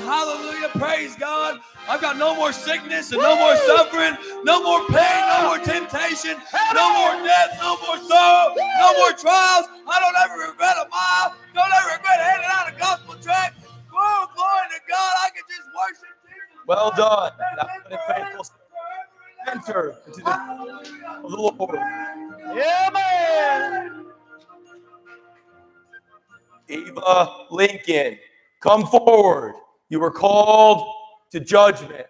Hallelujah. Praise God. I've got no more sickness and no more suffering, no more pain, no more temptation, no more death, no more sorrow, no more trials. I don't ever regret a mile. Don't ever regret handing out a gospel tract. Oh, glory to God. I can just worship Jesus. Well done. Thou good and faithful enter into the of the Lord. Yeah, man. Eva Lincoln, come forward. You were called to judgment.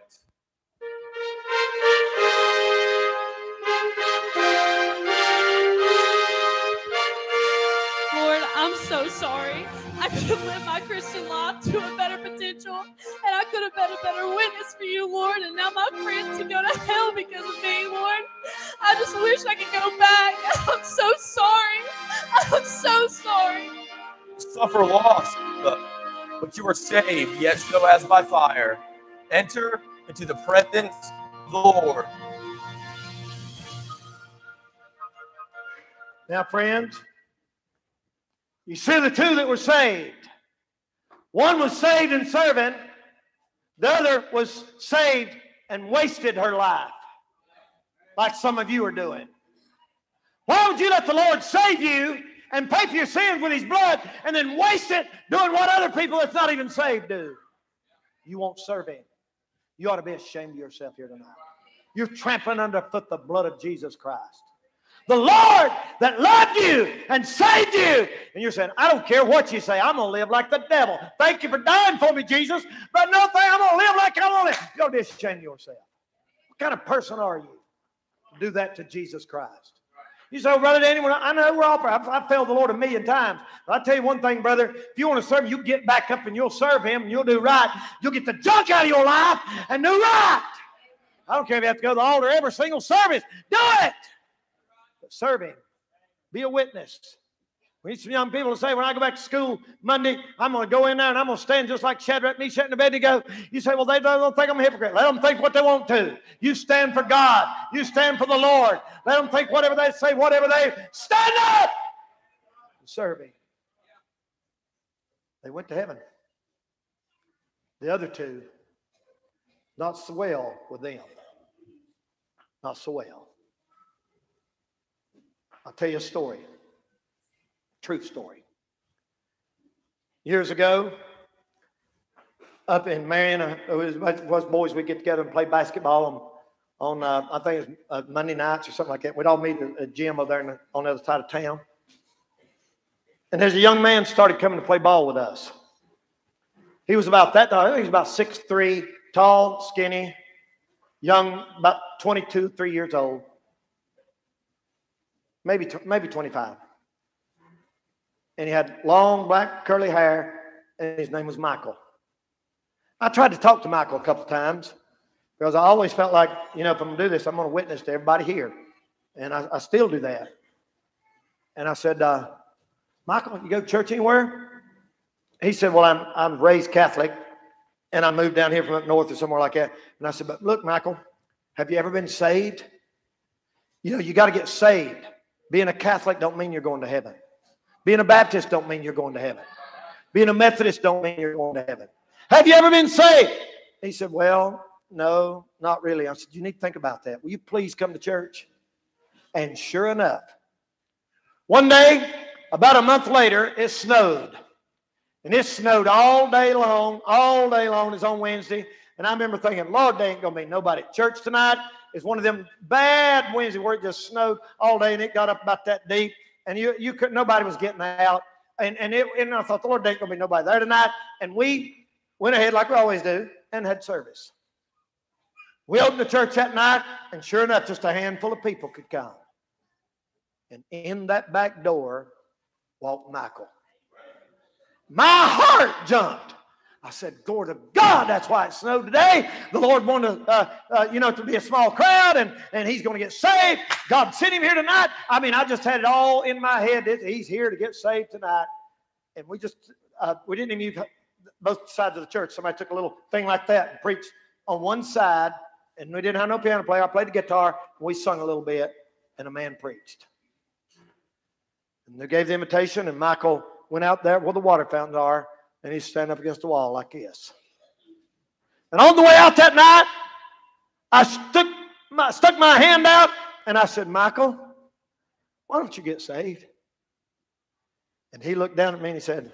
Lord, I'm so sorry. I could have lived my Christian life to a better potential, and I could have been a better witness for you, Lord. And now my friends can go to hell because of me, Lord. I just wish I could go back. I'm so sorry. I'm so sorry. Suffer loss, but, you are saved, yet so as by fire. Enter into the presence of the Lord. Now, friends, you see the two that were saved. One was saved and servant, The other was saved and wasted her life, like some of you are doing. Why would you let the Lord save you and pay for your sins with His blood and then waste it doing what other people that's not even saved do? You won't serve Him. You ought to be ashamed of yourself here tonight. You're trampling underfoot the blood of Jesus Christ. The Lord that loved you and saved you. And you're saying, I don't care what you say. I'm going to live like the devil. Thank you for dying for me, Jesus. But no thing, I'm going to live like I'm going to. You ought to be ashamed of yourself. What kind of person are you? Do that to Jesus Christ. You say, well, Brother Danny, I know we're all, I've, I've failed the Lord a million times. But i tell you one thing, brother. If you want to serve, you get back up and you'll serve Him and you'll do right. You'll get the junk out of your life and do right. I don't care if you have to go to the altar every single service. Do it. But serve Him. Be a witness. We need some young people to say, when I go back to school Monday, I'm going to go in there and I'm going to stand just like Shadrach, Meshach, and Abednego. You say, well, they don't think I'm a hypocrite. Let them think what they want to. You stand for God. You stand for the Lord. Let them think whatever they say, whatever they stand up. and Serve Him. They went to heaven. The other two, not so well with them. Not so well. I'll tell you a story. True story. Years ago, up in Marion, it was, boys We'd get together and play basketball on, on uh, I think uh, Monday nights or something like that. We'd all meet at a gym over there the, on the other side of town. And there's a young man started coming to play ball with us. He was about that. I think he was about six three, tall, skinny, young, about 22, three years old, maybe maybe 25 and he had long black curly hair, and his name was Michael. I tried to talk to Michael a couple times because I always felt like, you know, if I'm going to do this, I'm going to witness to everybody here. And I, I still do that. And I said, uh, Michael, you go to church anywhere? He said, Well, I'm, I'm raised Catholic and I moved down here from up north or somewhere like that. And I said, But look, Michael, have you ever been saved? You know, you got to get saved. Being a Catholic don't mean you're going to heaven. Being a Baptist don't mean you're going to heaven. Being a Methodist don't mean you're going to heaven. Have you ever been saved? He said, Well, no, not really. I said, You need to think about that. Will you please come to church? And sure enough, one day, about a month later, it snowed. And it snowed all day long, all day long. It's on Wednesday. And I remember thinking, Lord, there ain't going to be nobody at church tonight. It's one of them bad Wednesdays where it just snowed all day and it got up about that deep and you you could nobody was getting out. And and it and I thought the Lord ain't gonna be nobody there tonight. And we went ahead like we always do and had service. We opened the church that night, and sure enough, just a handful of people could come. And in that back door walked Michael. My heart jumped. I said, Glory to God, that's why it snowed today. The Lord wanted, uh, uh, you know, to be a small crowd and, and he's going to get saved. God sent him here tonight. I mean, I just had it all in my head. That he's here to get saved tonight. And we just, uh, we didn't even use both sides of the church. Somebody took a little thing like that and preached on one side. And we didn't have no piano player. I played the guitar. And we sung a little bit. And a man preached. And they gave the invitation. And Michael went out there where the water fountains are and he's standing up against the wall like this. And on the way out that night, I stuck my, stuck my hand out and I said, Michael, why don't you get saved? And he looked down at me and he said,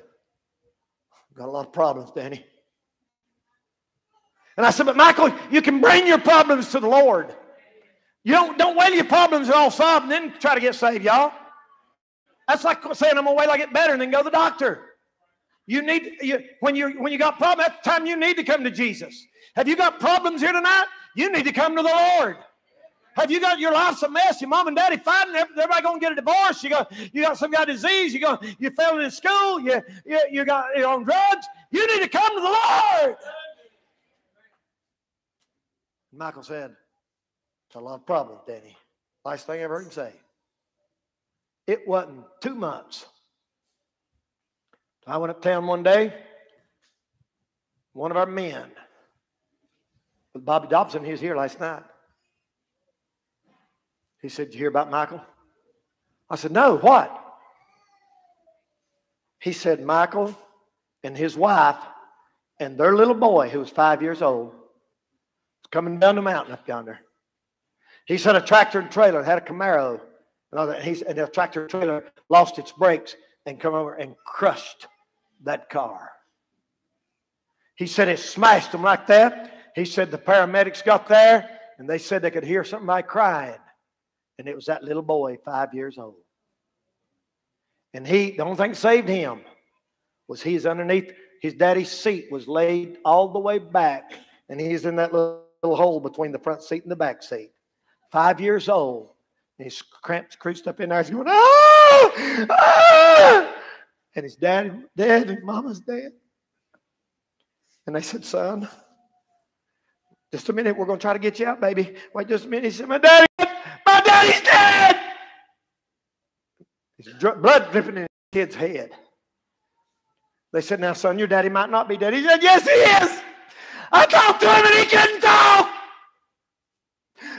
got a lot of problems, Danny. And I said, But Michael, you can bring your problems to the Lord. You don't, don't wait till your problems are all solved and then try to get saved, y'all. That's like saying, I'm going to wait till I get better and then go to the doctor. You need you, when you when you got problems, at the time you need to come to Jesus. Have you got problems here tonight? You need to come to the Lord. Have you got your life's a mess? Your mom and daddy fighting. Everybody gonna get a divorce. You got you got some of disease. You got you failing in school. You you, you got you're on drugs. You need to come to the Lord. Michael said, "It's a lot of problems, Danny." Last thing I ever heard him say. It wasn't two months I went uptown one day. One of our men, with Bobby Dobson, he was here last night. He said, Did you hear about Michael? I said, No, what? He said, Michael and his wife And their little boy, who was five years old, was coming down the mountain up yonder. He said a tractor and trailer had a Camaro. And, and the tractor trailer lost its brakes and come over and crushed that car. He said it smashed them like that. He said the paramedics got there and they said they could hear somebody crying. And it was that little boy, five years old. And he, the only thing that saved him was he's underneath his daddy's seat was laid all the way back, and he's in that little, little hole between the front seat and the back seat. Five years old. And he's cramped, creased up in there. He's going, ah! ah! And his dad dead, and mama's dead. And they said, son, just a minute, we're going to try to get you out, baby. Wait just a minute. He said, my daddy, my daddy's dead. His blood dripping in his kid's head. They said, now, son, your daddy might not be dead. He said, yes, he is. I talked to him and he couldn't talk.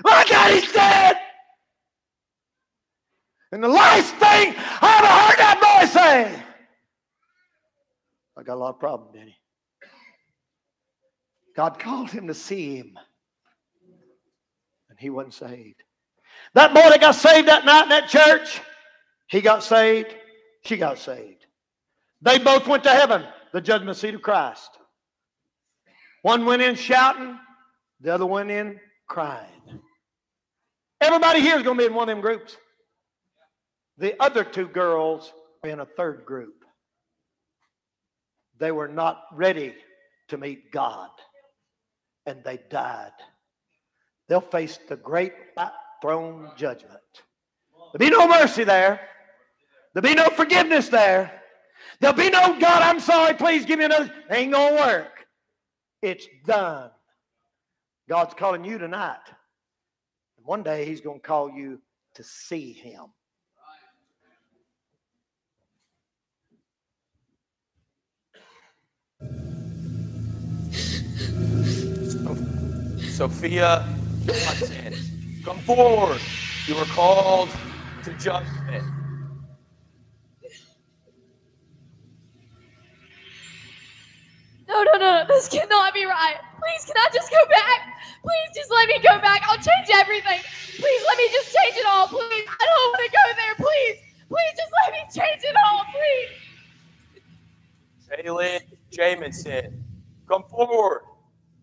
My daddy's dead. And the last thing I ever heard that boy say, got a lot of problems, Daddy. God called him to see him, and he wasn't saved. That boy that got saved that night in that church, he got saved, she got saved. They both went to heaven, the judgment seat of Christ. One went in shouting, the other went in crying. Everybody here is going to be in one of them groups. The other two girls are in a third group. They were not ready to meet God, and they died. They'll face the great white throne judgment. There'll be no mercy there. There'll be no forgiveness there. There'll be no God, I'm sorry, please give me another. Ain't gonna work. It's done. God's calling you tonight. And one day He's gonna call you to see Him. Sophia Johnson, come forward. You are called to judgment. No, no, no, this cannot be right. Please, can I just go back? Please, just let me go back. I'll change everything. Please, let me just change it all. Please, I don't want to go there. Please, please, just let me change it all. Please. Jalen Jamison, come forward.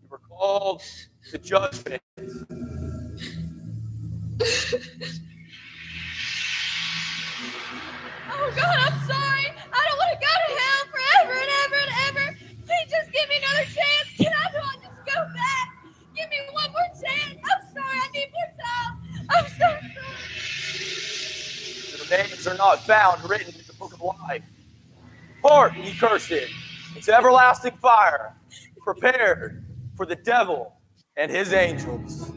You were called to judgment. Oh God, I'm sorry. I don't want to go to hell forever and ever and ever. Please just give me another chance. Can I not just go back? Give me one more chance. I'm sorry. I need more time. I'm so sorry. The names are not found written in the book of life. Hark, ye cursed, it. it's everlasting fire prepared for the devil and his angels.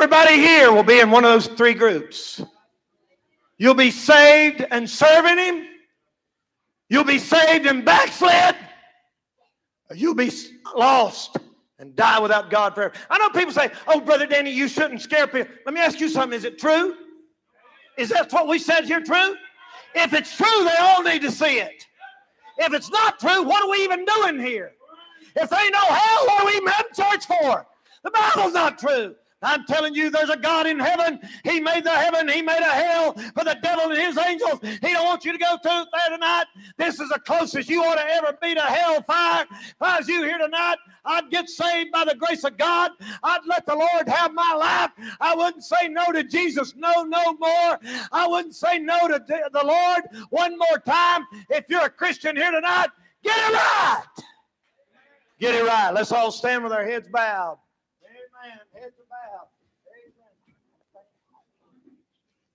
Everybody here will be in one of those three groups. You'll be saved and serving Him. You'll be saved and backslid. You'll be lost and die without God forever. I know people say, oh, Brother Danny, you shouldn't scare people. Let me ask you something. Is it true? Is that what we said here true? If it's true, they all need to see it. If it's not true, what are we even doing here? If they know hell, what are we having church for? The Bible's not true. I'm telling you, there's a God in heaven. He made the heaven. He made a hell for the devil and his angels. He don't want you to go through there tonight. This is the closest you ought to ever be to hellfire. If I was you here tonight, I'd get saved by the grace of God. I'd let the Lord have my life. I wouldn't say no to Jesus, no, no more. I wouldn't say no to the Lord one more time. If you're a Christian here tonight, get it right. Get it right. Let's all stand with our heads bowed. Amen. Heads bowed. Amen.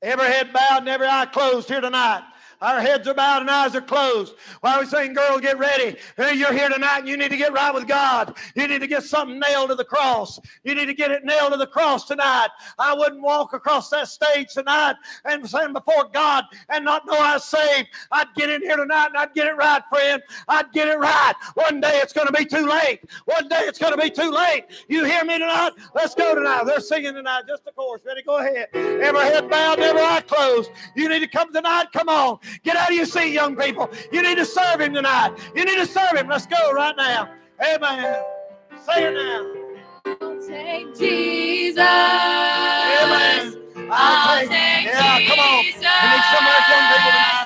Every head bowed and every eye closed here tonight. Our heads are bowed and eyes are closed. While we saying, girl, get ready. You're here tonight and you need to get right with God. You need to get something nailed to the cross. You need to get it nailed to the cross tonight. I wouldn't walk across that stage tonight and stand before God and not know I was saved. I'd get in here tonight and I'd get it right, friend. I'd get it right. One day it's going to be too late. One day it's going to be too late. You hear me tonight? Let's go tonight. They're singing tonight. Just a chorus. Ready? Go ahead. Every head bowed, every eye closed. You need to come tonight. Come on. Get out of your seat, young people. You need to serve him tonight. You need to serve him. Let's go right now. Amen. Say it now. I'll take Jesus. Amen. I'll take- take Yeah, come on. We need some of young people tonight.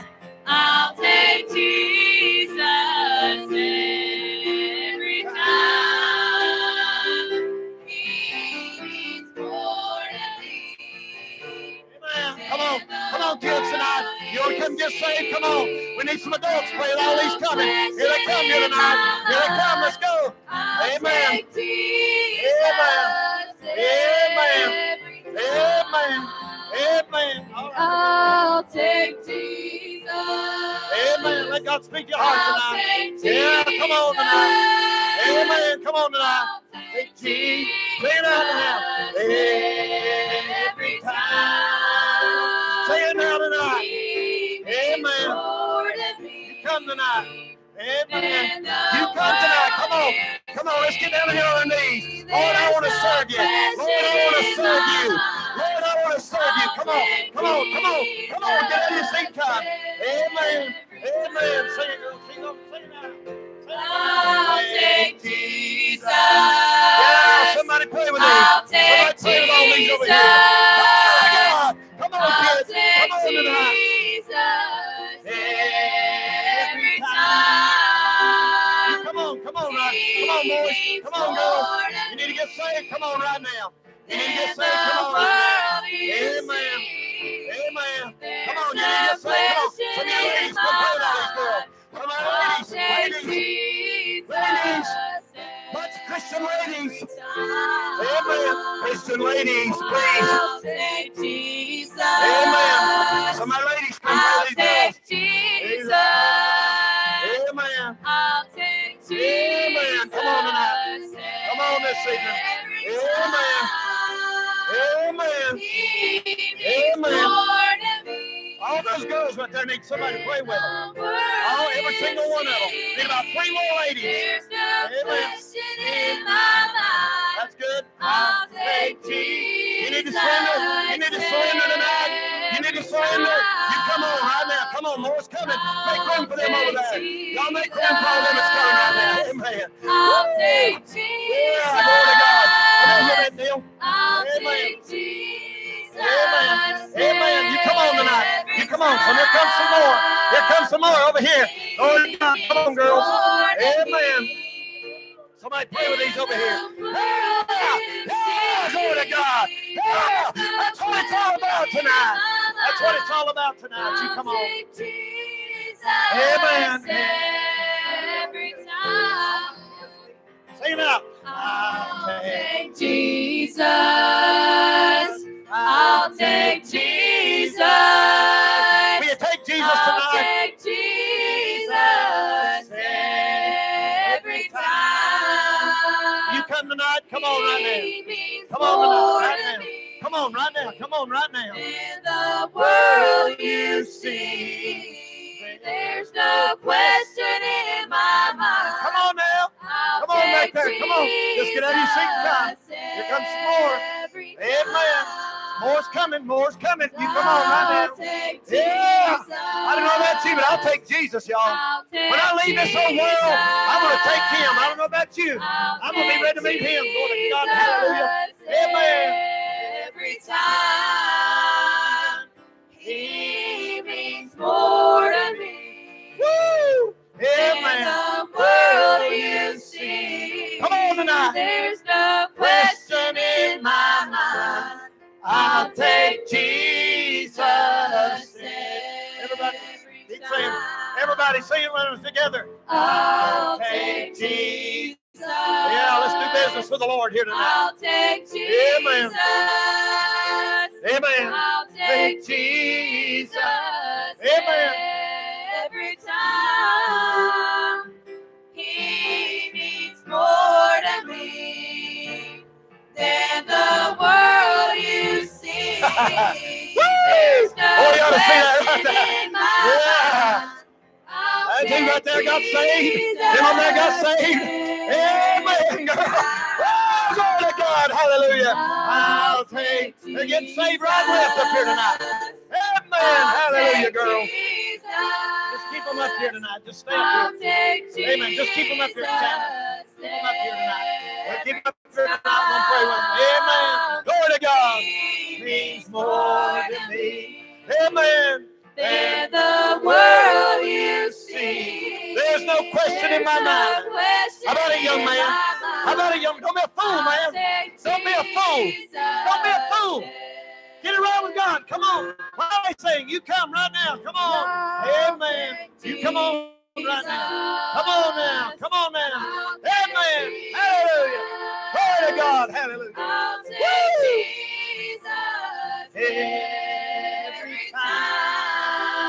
Come on. Kids, tonight. You come get saved? Come on. We need some adults praying. All these coming. Here they come here tonight. Here they come. Let's go. I'll Amen. Amen. Amen. Amen. All right. I'll take Jesus. Amen. Let God speak your heart tonight. Yeah, come on tonight. Amen. Come on tonight. Take Jesus. It out now. every tonight. Amen. You come tonight. Come on. Come on. Let's get down here on our knees. Lord, I want to serve you. Lord, I want to serve you. Lord, I want to serve you. Come on. Come on. Come on. Come on. Get out of your seat time. Amen. Amen. Sing it, girl. Sing it. Sing it. I'll take Jesus. Yeah, somebody play with me. I'll Somebody take play with all these over here. Oh, God. Come on, kids. Come on tonight. On, boys. Come on, girls. You need to get saved. Come on right now. You need to get saved. Come on right now. Amen. Amen. Come on, you need to get saved. Come on. Some of you ladies, come with all these girls. Come on, ladies. Ladies. Ladies. Bunch of Christian ladies. Amen. Christian ladies, please. I'll take Jesus. Amen. Some of my ladies, come I'll play with these take girls. Jesus. Amen. Come on tonight. Come on this evening. Amen. Amen. Amen. All those girls right there need somebody to play with them. All, every single one of them. Need about three more ladies. Amen. question in my mind. That's good. I'll take You need to surrender. You need to surrender tonight. You need to. You come on right now. Come on, more's coming. Make room for them over there. Y'all make room for them that's coming right now. Amen. I'll take Jesus. Yeah, glory to God. Come on, hear that, Neil. I'll Amen. take Jesus. Amen. Amen. You come on tonight. You come on. So here comes some more. Here comes some more over here. Glory to God. Come on, girls. Amen. Somebody play with these over here. Yeah, yeah, what it's all about tonight. You come on. Amen. Every time. Sing it out. I'll take Jesus. I'll take Jesus. Will you take Jesus tonight? I'll take Jesus every time. You come tonight. Come on right means Come on tonight, right now. Come on right now. Come on right now. In the world you see, there's no question in my mind. Come on now. I'll Come on back there. Come on. Just get out of your seat and come. Here comes some more. Amen. More's coming. More's coming. You come on right now. Yeah. I don't know about you, but I'll take Jesus, y'all. When I leave this whole world, I'm going to take him. I don't know about you. I'm gonna be ready to meet him. Glory to God. Hallelujah. Amen. There's no question in my mind. I'll take Jesus. Everybody, keep saying. Everybody sing it with us together. I'll take Jesus. Yeah, let's do business with the Lord here tonight. I'll take Jesus. Amen. Amen. I'll take Jesus. Jesus. Amen. There's no Oh, you ought to see that right there. question in my Yeah. That dude right there got saved. Him on there got saved. Amen, girl. Oh, glory to God. Hallelujah. I'll take. They're getting saved right and left up here tonight. Amen. Hallelujah, girl. Just keep them up here tonight. Just stay up here. Amen. Just keep them up here, Sam. Keep them up here tonight. Well, keep up here tonight. We'll pray with them. Amen. Glory to God. Means more to me. Amen. Than the world you see. There's no question in my mind. How about it, young man? How about it, young? Don't be a fool, man. Don't be a fool. Don't be a fool. Get it right with God. Come on. Why are they saying? You come right now. Come on. Amen. You come on right now. Come on now. Come on now. Amen. Hallelujah. Glory to God. Hallelujah. I'll take Woo! Jesus every time.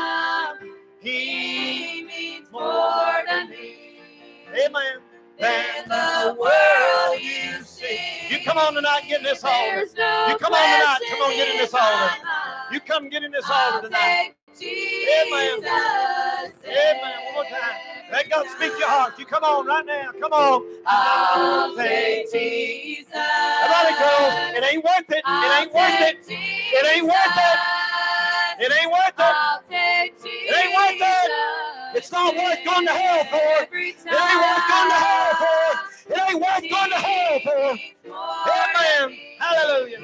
He means more to me Amen. than the world you see. You come on tonight get in this altar. No You come on tonight. Come on, get in this altar. You come get in this altar tonight. Jesus Amen. One more time. Let God speak your heart. You come on right now. Come on. I'll take Jesus. About it, girls? It ain't worth it. It ain't worth it. It ain't worth it. It ain't worth it. It ain't worth it. It's not worth going to hell for. It ain't worth going to hell for. It ain't worth going to hell for. Amen. Hallelujah.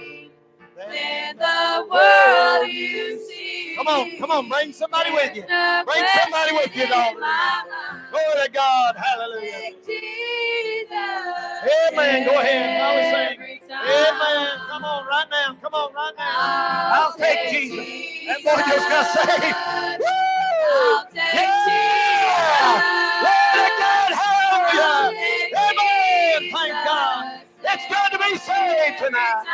Than the world you see. Come on, come on, bring somebody with you. Bring somebody with you, daughter. in my mind. Glory to God. Hallelujah. Amen. Go ahead. I was saying. Amen. Come on right now. Come on right now. I'll take Jesus. That boy just got saved. Woo! I'll take Yeah! Glory to God. Hallelujah. Amen. Thank God. It's good to be saved tonight.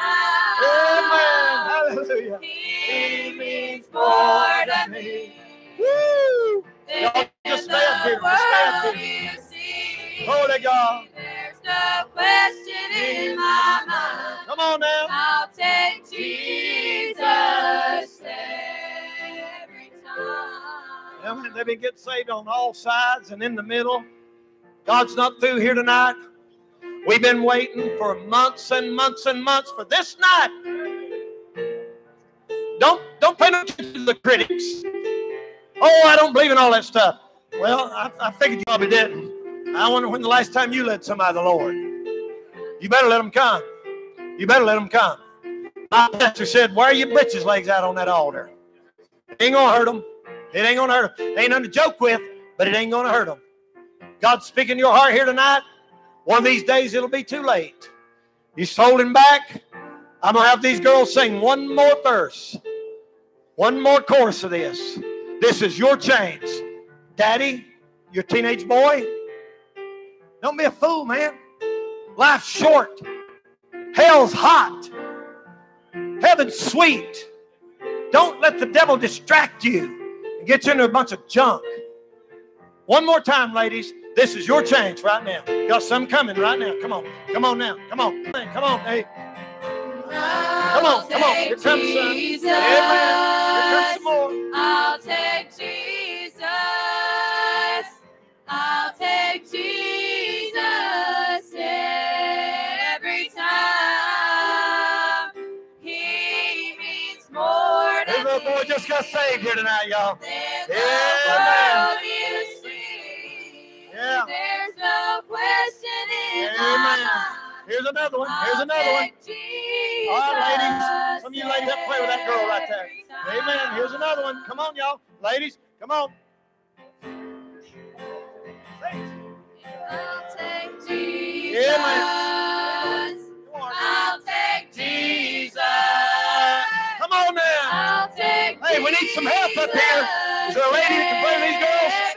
Amen. Hallelujah. He means more to me. Woo! Y'all just stay up here. Just stay up world here. you see. Glory to God. There's no question in my mind. Come on now. I'll take Jesus every time. They've been getting saved on all sides and in the middle. God's not through here tonight. We've been waiting for months and months and months for this night. Don't don't pay no attention to the critics. Oh, I don't believe in all that stuff. Well, I, I figured you probably didn't. I wonder when the last time you led somebody the Lord. You better let them come. You better let them come. My pastor said, "Why are your britches legs out on that altar. Ain't gonna hurt them. It ain't gonna hurt them. Ain't nothing to joke with, but it ain't gonna hurt them. God's speaking to your heart here tonight. One of these days it'll be too late. You holding back. I'm gonna have these girls sing one more verse, one more chorus of this. This is your chance, Daddy. Your teenage boy. Don't be a fool, man. Life's short. Hell's hot. Heaven's sweet. Don't let the devil distract you and get you into a bunch of junk. One more time, ladies. This is your chance right now. Got some coming right now. Come on. Come on now. Come on. Come on. Hey. Come on. Come on. Here comes some. Jesus. Amen. Here comes some more. I'll take Jesus. I'll take Jesus every time. He means more to little boy just got saved here tonight, y'all. than Amen. Here's another one. Here's another one. All right, ladies. Some of you ladies that play with that girl right there. Amen. Here's another one. Come on, y'all. Ladies, come on. I'll take Jesus. Come on. I'll take Jesus. Come on now. I'll take Hey, we need some help up here. Is there a lady that can play with these girls?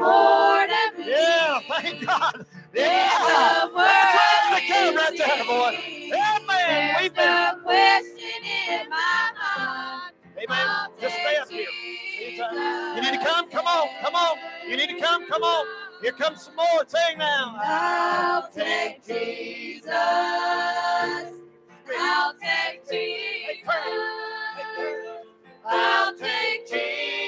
More to me. Yeah, thank God. Yeah. the That's the right there, boy. Amen. There's We've been. question in my mind. Amen. Just stay up here. You need to come. Come on. Come on. You need to come. Come on. Here comes some more. Sing now. I'll take Jesus. I'll take Jesus. I'll take Jesus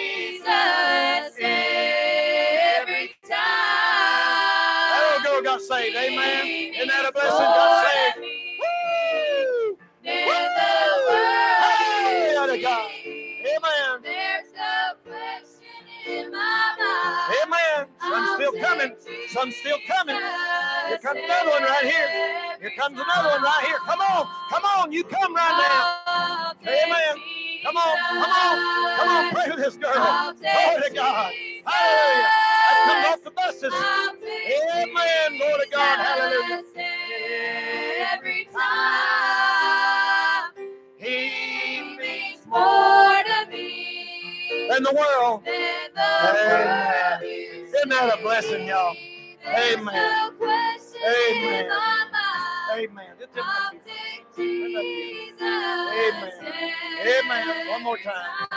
saved. Amen. Isn't that a blessing? Got saved. Woo! Hallelujah to God. Amen. There's no question in my mind. Amen. Some still coming. Some still coming. Here comes another one right here. Here comes another one right here. Come on. Come on. You come right now. Amen. Come on. Come on. Come on. Pray with this girl. Glory to God. Hallelujah. Comes off the buses. Amen. Glory to God. Hallelujah. Every time He means more to me in the world. than the world Isn't that a blessing, y'all? Amen. Amen. mind. Amen. Jesus. Amen. Amen. One more time.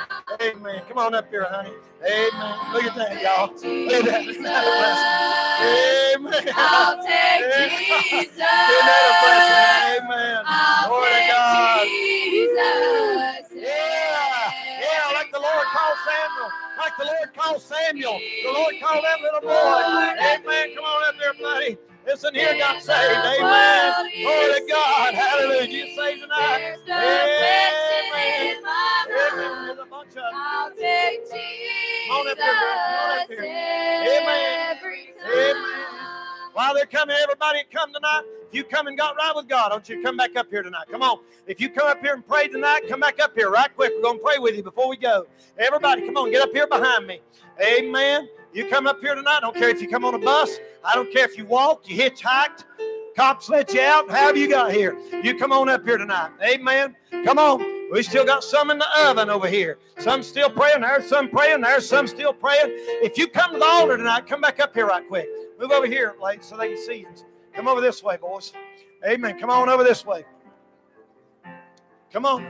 Amen. Come on up here, honey. Amen. Look at that, y'all. Look at that. Isn't that a blessing? Amen. I'll take Jesus. Isn't that a blessing? Amen. I'll Glory to take God. Jesus. Yeah. Yeah, like the Lord called Samuel. Like the Lord called Samuel. The Lord called that little boy. Amen. Come on up there, buddy. Listen here, got saved. Amen. Glory to God. Hallelujah. You saved tonight. No Amen. in my Amen. There's a bunch of. I'll take on up here. Come on up here. Amen. every Amen. While they're coming, everybody come tonight. If you come and got right with God, don't you come back up here tonight. Come on. If you come up here and pray tonight, come back up here right quick. We're going to pray with you before we go. Everybody, come on, get up here behind me. Amen. You come up here tonight. I don't care if you come on a bus. I don't care if you walked, you hitchhiked, cops let you out, however you got here. You come on up here tonight. Amen. Come on. We still got some in the oven over here. Some still praying. There's some praying. There's some still praying. If you come to the altar tonight, come back up here right quick. Move over here, ladies, so they can see you. Come over this way, boys. Amen. Come on over this way. Come on.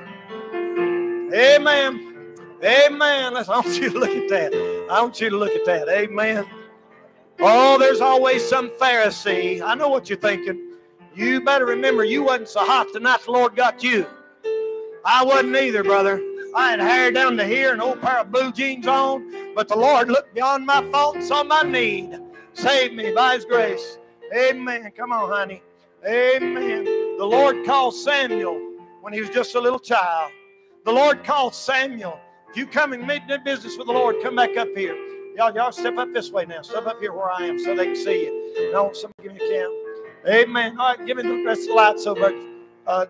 Amen. Amen. Let's, I want you to look at that. I want you to look at that. Amen. Oh, there's always some Pharisee. I know what you're thinking. You better remember you wasn't so hot the night the Lord got you. I wasn't either, brother. I had hair down to here and an old pair of blue jeans on, but the Lord looked beyond my fault and saw my need. Saved me by His grace. Amen. Come on, honey. Amen. The Lord called Samuel when he was just a little child. The Lord called Samuel. You come and make business with the Lord, come back up here. Y'all, y'all step up this way now. Step up here where I am so they can see you. No, somebody give me a count. Amen. All right, give me the rest of the lights over, uh,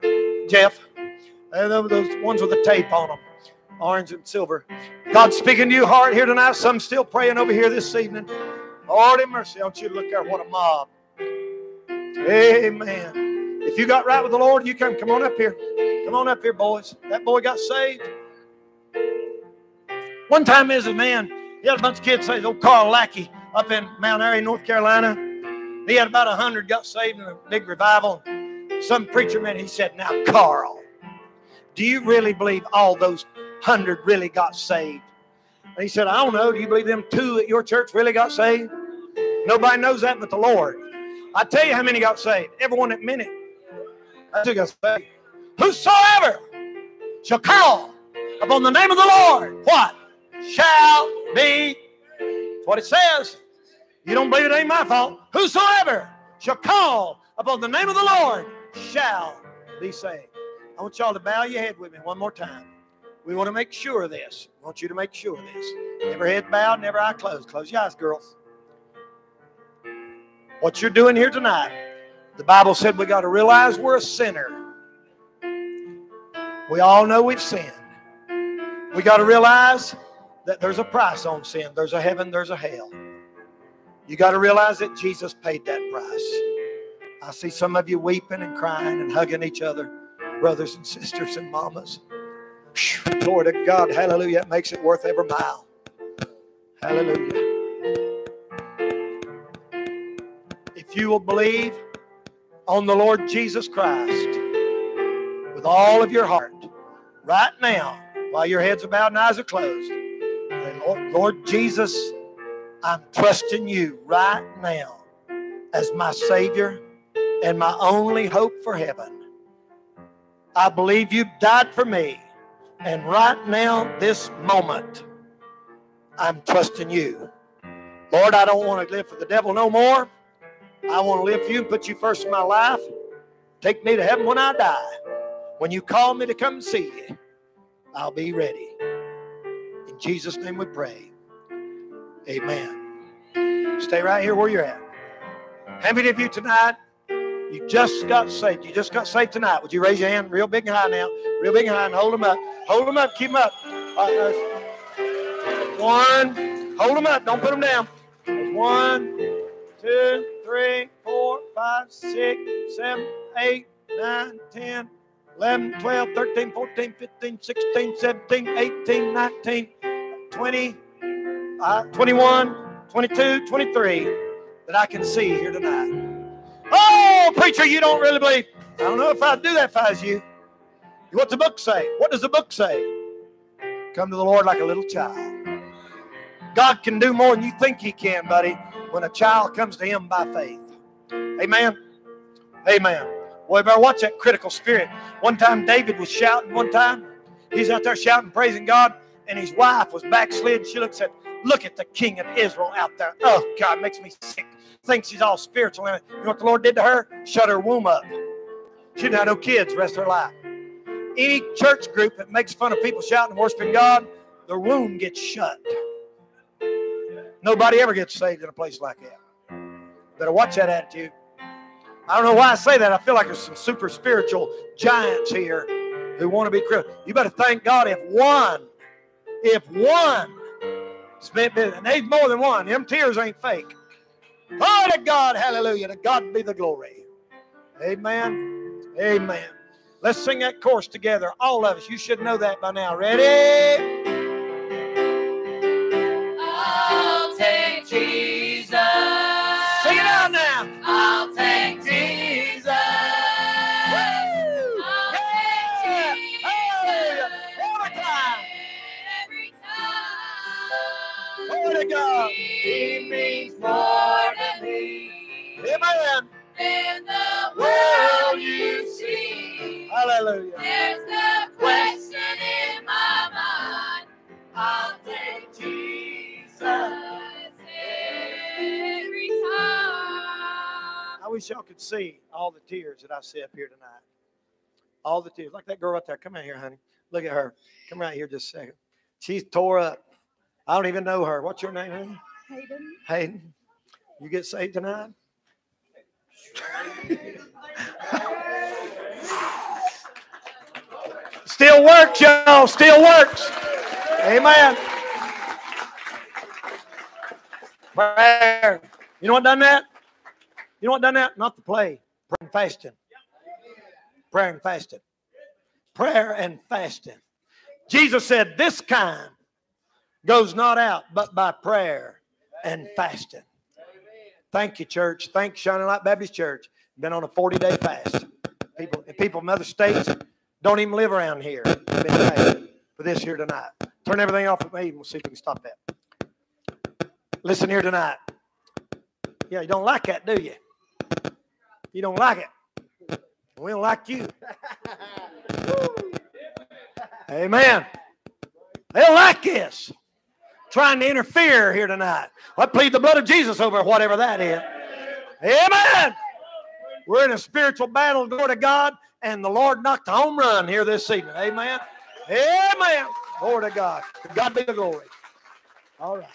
Jeff. And those ones with the tape on them, orange and silver. God's speaking to your heart here tonight. Some still praying over here this evening. Lord have mercy. Don't you to look there. What a mob. Amen. If you got right with the Lord, you come. Come on up here. Come on up here, boys. That boy got saved. One time, as a man, he had a bunch of kids say, old Carl Lackey up in Mount Airy, North Carolina. He had about a hundred got saved in a big revival. Some preacher man, he said, Now, Carl, do you really believe all those hundred really got saved? And he said, I don't know. Do you believe them two at your church really got saved? Nobody knows that but the Lord. I tell you how many got saved. Everyone that meant it. That's got saved. Whosoever shall call upon the name of the Lord, what? Shall be. That's what it says. You don't believe it ain't my fault. Whosoever shall call upon the name of the Lord shall be saved. I want y'all to bow your head with me one more time. We want to make sure of this. I want you to make sure of this. Never head bowed, never eye closed. Close your eyes, girls. What you're doing here tonight, the Bible said we got to realize we're a sinner. We all know we've sinned. We got to realize that there's a price on sin. There's a heaven, there's a hell. You got to realize that Jesus paid that price. I see some of you weeping and crying and hugging each other, brothers and sisters and mamas. Glory to God. Hallelujah. It makes it worth every mile. Hallelujah. If you will believe on the Lord Jesus Christ with all of your heart, right now, while your heads are bowed and eyes are closed, Lord, Lord Jesus, I'm trusting you right now as my Savior and my only hope for heaven. I believe you died for me. And right now, this moment, I'm trusting you. Lord, I don't want to live for the devil no more. I want to live for you and put you first in my life. Take me to heaven when I die. When you call me to come see you, I'll be ready. In Jesus' name we pray. Amen. Stay right here where you're at. How many of you tonight, you just got saved? You just got saved tonight. Would you raise your hand real big and high now? Real big and high and hold them up. Hold them up. Keep them up. Right, uh, one. Hold them up. Don't put them down. One, two, three, four, five, six, seven, eight, nine, 10, 11, 12, 13, 14, 15, 16, 17, 18, 19, 20, uh, 21, 22, 23 that I can see here tonight. Oh, preacher, you don't really believe. I don't know if I'd do that if I was you. What's the book say? What does the book say? Come to the Lord like a little child. God can do more than you think He can, buddy, when a child comes to Him by faith. Amen. Amen. You better watch that critical spirit. One time David was shouting, one time, he's out there shouting, praising God, and his wife was backslid. She looks at, look at the king of Israel out there. Oh, God, makes me sick. Thinks she's all spiritual. You know what the Lord did to her? Shut her womb up. She didn't have no kids rest of her life. Any church group that makes fun of people shouting and worshiping God, their womb gets shut. Nobody ever gets saved in a place like that. Better watch that attitude. I don't know why I say that. I feel like there's some super spiritual giants here who want to be Christian. You better thank God if one, if one spent and more than one. Them tears ain't fake. Oh, to God, hallelujah. To God be the glory. Amen. Amen. Let's sing that chorus together. All of us. You should know that by now. Ready? He means more to me Amen. than the world you see. Hallelujah. There's no question in my mind. I'll take Jesus every time. I wish y'all could see all the tears that I see up here tonight. All the tears. Like that girl right there. Come out here, honey. Look at her. Come right here just a second. She's tore up. I don't even know her. What's your name, honey? Hayden. Hayden. You get saved tonight? Still works, y'all. Still works. Amen. Prayer. You know what done that? You know what done that? Not the play. Prayer and fasting. Prayer and fasting. Prayer and fasting. Jesus said, This kind goes not out but by prayer and fasting. Thank you, church. Thanks, Shining Light Baptist Church. Been on a 40 day fast. People, people from other states don't even live around here. Been for this here tonight. Turn everything off at me and we'll see if we can stop that. Listen here tonight. Yeah, you don't like that, do you? You don't like it. We don't like you. Amen. They don't like this. Trying to interfere here tonight. I plead the blood of Jesus over whatever that is. Amen. We're in a spiritual battle, glory to God, and the Lord knocked a home run here this evening. Amen. Amen. Glory to God. God be the glory. All right.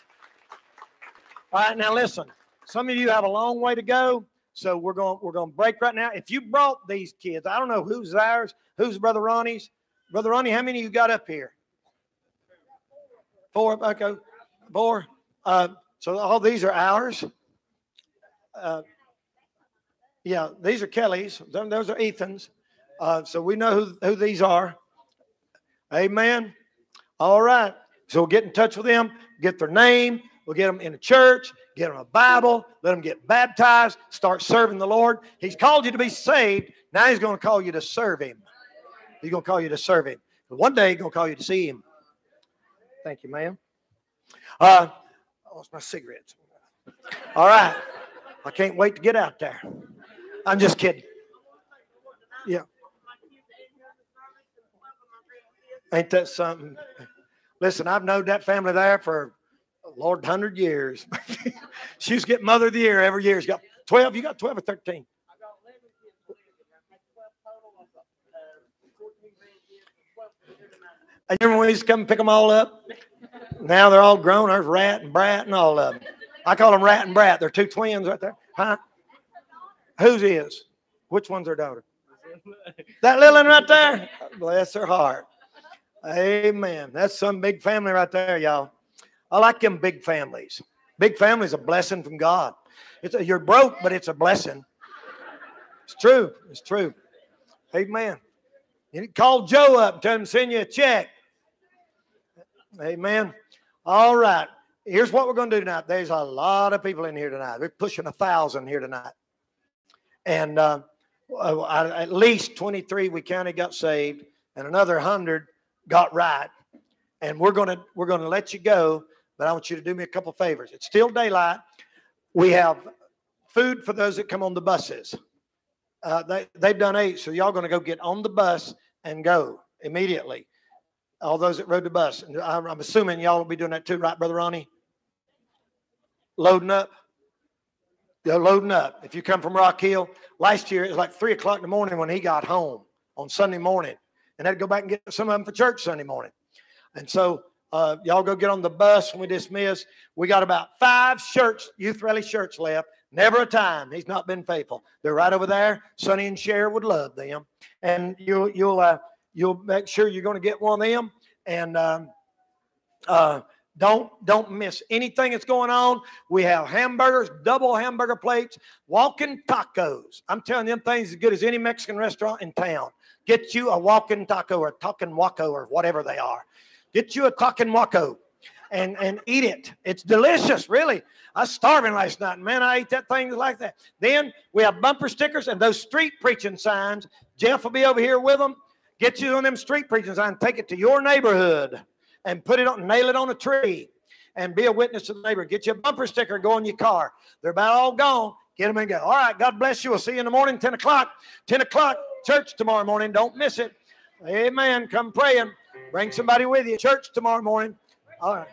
All right, now listen. Some of you have a long way to go, so we're going we're going to break right now. If you brought these kids, I don't know who's ours, who's Brother Ronnie's. Brother Ronnie, how many you got up here? Four. Okay, four. Uh, so all these are ours. Uh, yeah, these are Kelly's. Those are Ethan's. Uh, so we know who, who these are. Amen. All right. So we'll get in touch with them, get their name. We'll get them in a church, get them a Bible, let them get baptized, start serving the Lord. He's called you to be saved. Now he's going to call you to serve him. He's going to call you to serve him. One day he's going to call you to see him. Thank you, ma'am. Uh, I lost my cigarettes. All right. I can't wait to get out there. I'm just kidding. Yeah. Ain't that something? Listen, I've known that family there for Lord, hundred years. She She's getting mother of the year every year. She's got twelve. You got twelve or thirteen? I remember when we used to come and pick them all up. Now they're all grown. There's Rat and Brat and all of them. I call them Rat and Brat. They're two twins right there. Huh? Whose is? Which one's their daughter? That little one right there? Bless her heart. Amen. That's some big family right there, y'all. I like them big families. Big families a blessing from God. It's a, you're broke, but it's a blessing. It's true. It's true. Amen. You call Joe up tell him to send you a check. Amen. All right. Here's what we're going to do tonight. There's a lot of people in here tonight. We're pushing a thousand here tonight. And uh, at least 23 we counted got saved, and another 100 got right. And we're going to we're going to let you go, but I want you to do me a couple favors. It's still daylight. We have food for those that come on the buses. Uh, they, they've done eight, so y'all going to go get on the bus and go immediately all those that rode the bus. And I'm, assuming y'all will be doing that too, right, Brother Ronnie? Loading up. They're loading up. If you come from Rock Hill, last year it was like three o'clock in the morning when he got home on Sunday morning, and to go back and get some of them for church Sunday morning. And so uh, y'all go get on the bus when we dismiss. We got about five shirts, youth rally shirts left. Never a time he's not been faithful. They're right over there. Sonny and Cher would love them, and you'll you'll uh, You'll make sure you're going to get one of them, and um, uh, don't don't miss anything that's going on. We have hamburgers, double hamburger plates, walking tacos. I'm telling them things as good as any Mexican restaurant in town. Get you a walking taco or talking waco or whatever they are. Get you a talking waco and and eat it. It's delicious, really. I was starving last night, man. I ate that thing like that. Then we have bumper stickers and those street preaching signs. Jeff will be over here with them. Get you on them street preaching signs, take it to your neighborhood and put it on, nail it on a tree and be a witness to the neighbor. Get you a bumper sticker, go in your car. They're about all gone. Get them and go. All right, God bless you. We'll see you in the morning, 10 o'clock. 10 o'clock, church tomorrow morning. Don't miss it. Amen. Come praying. Bring somebody with you. Church tomorrow morning. All right.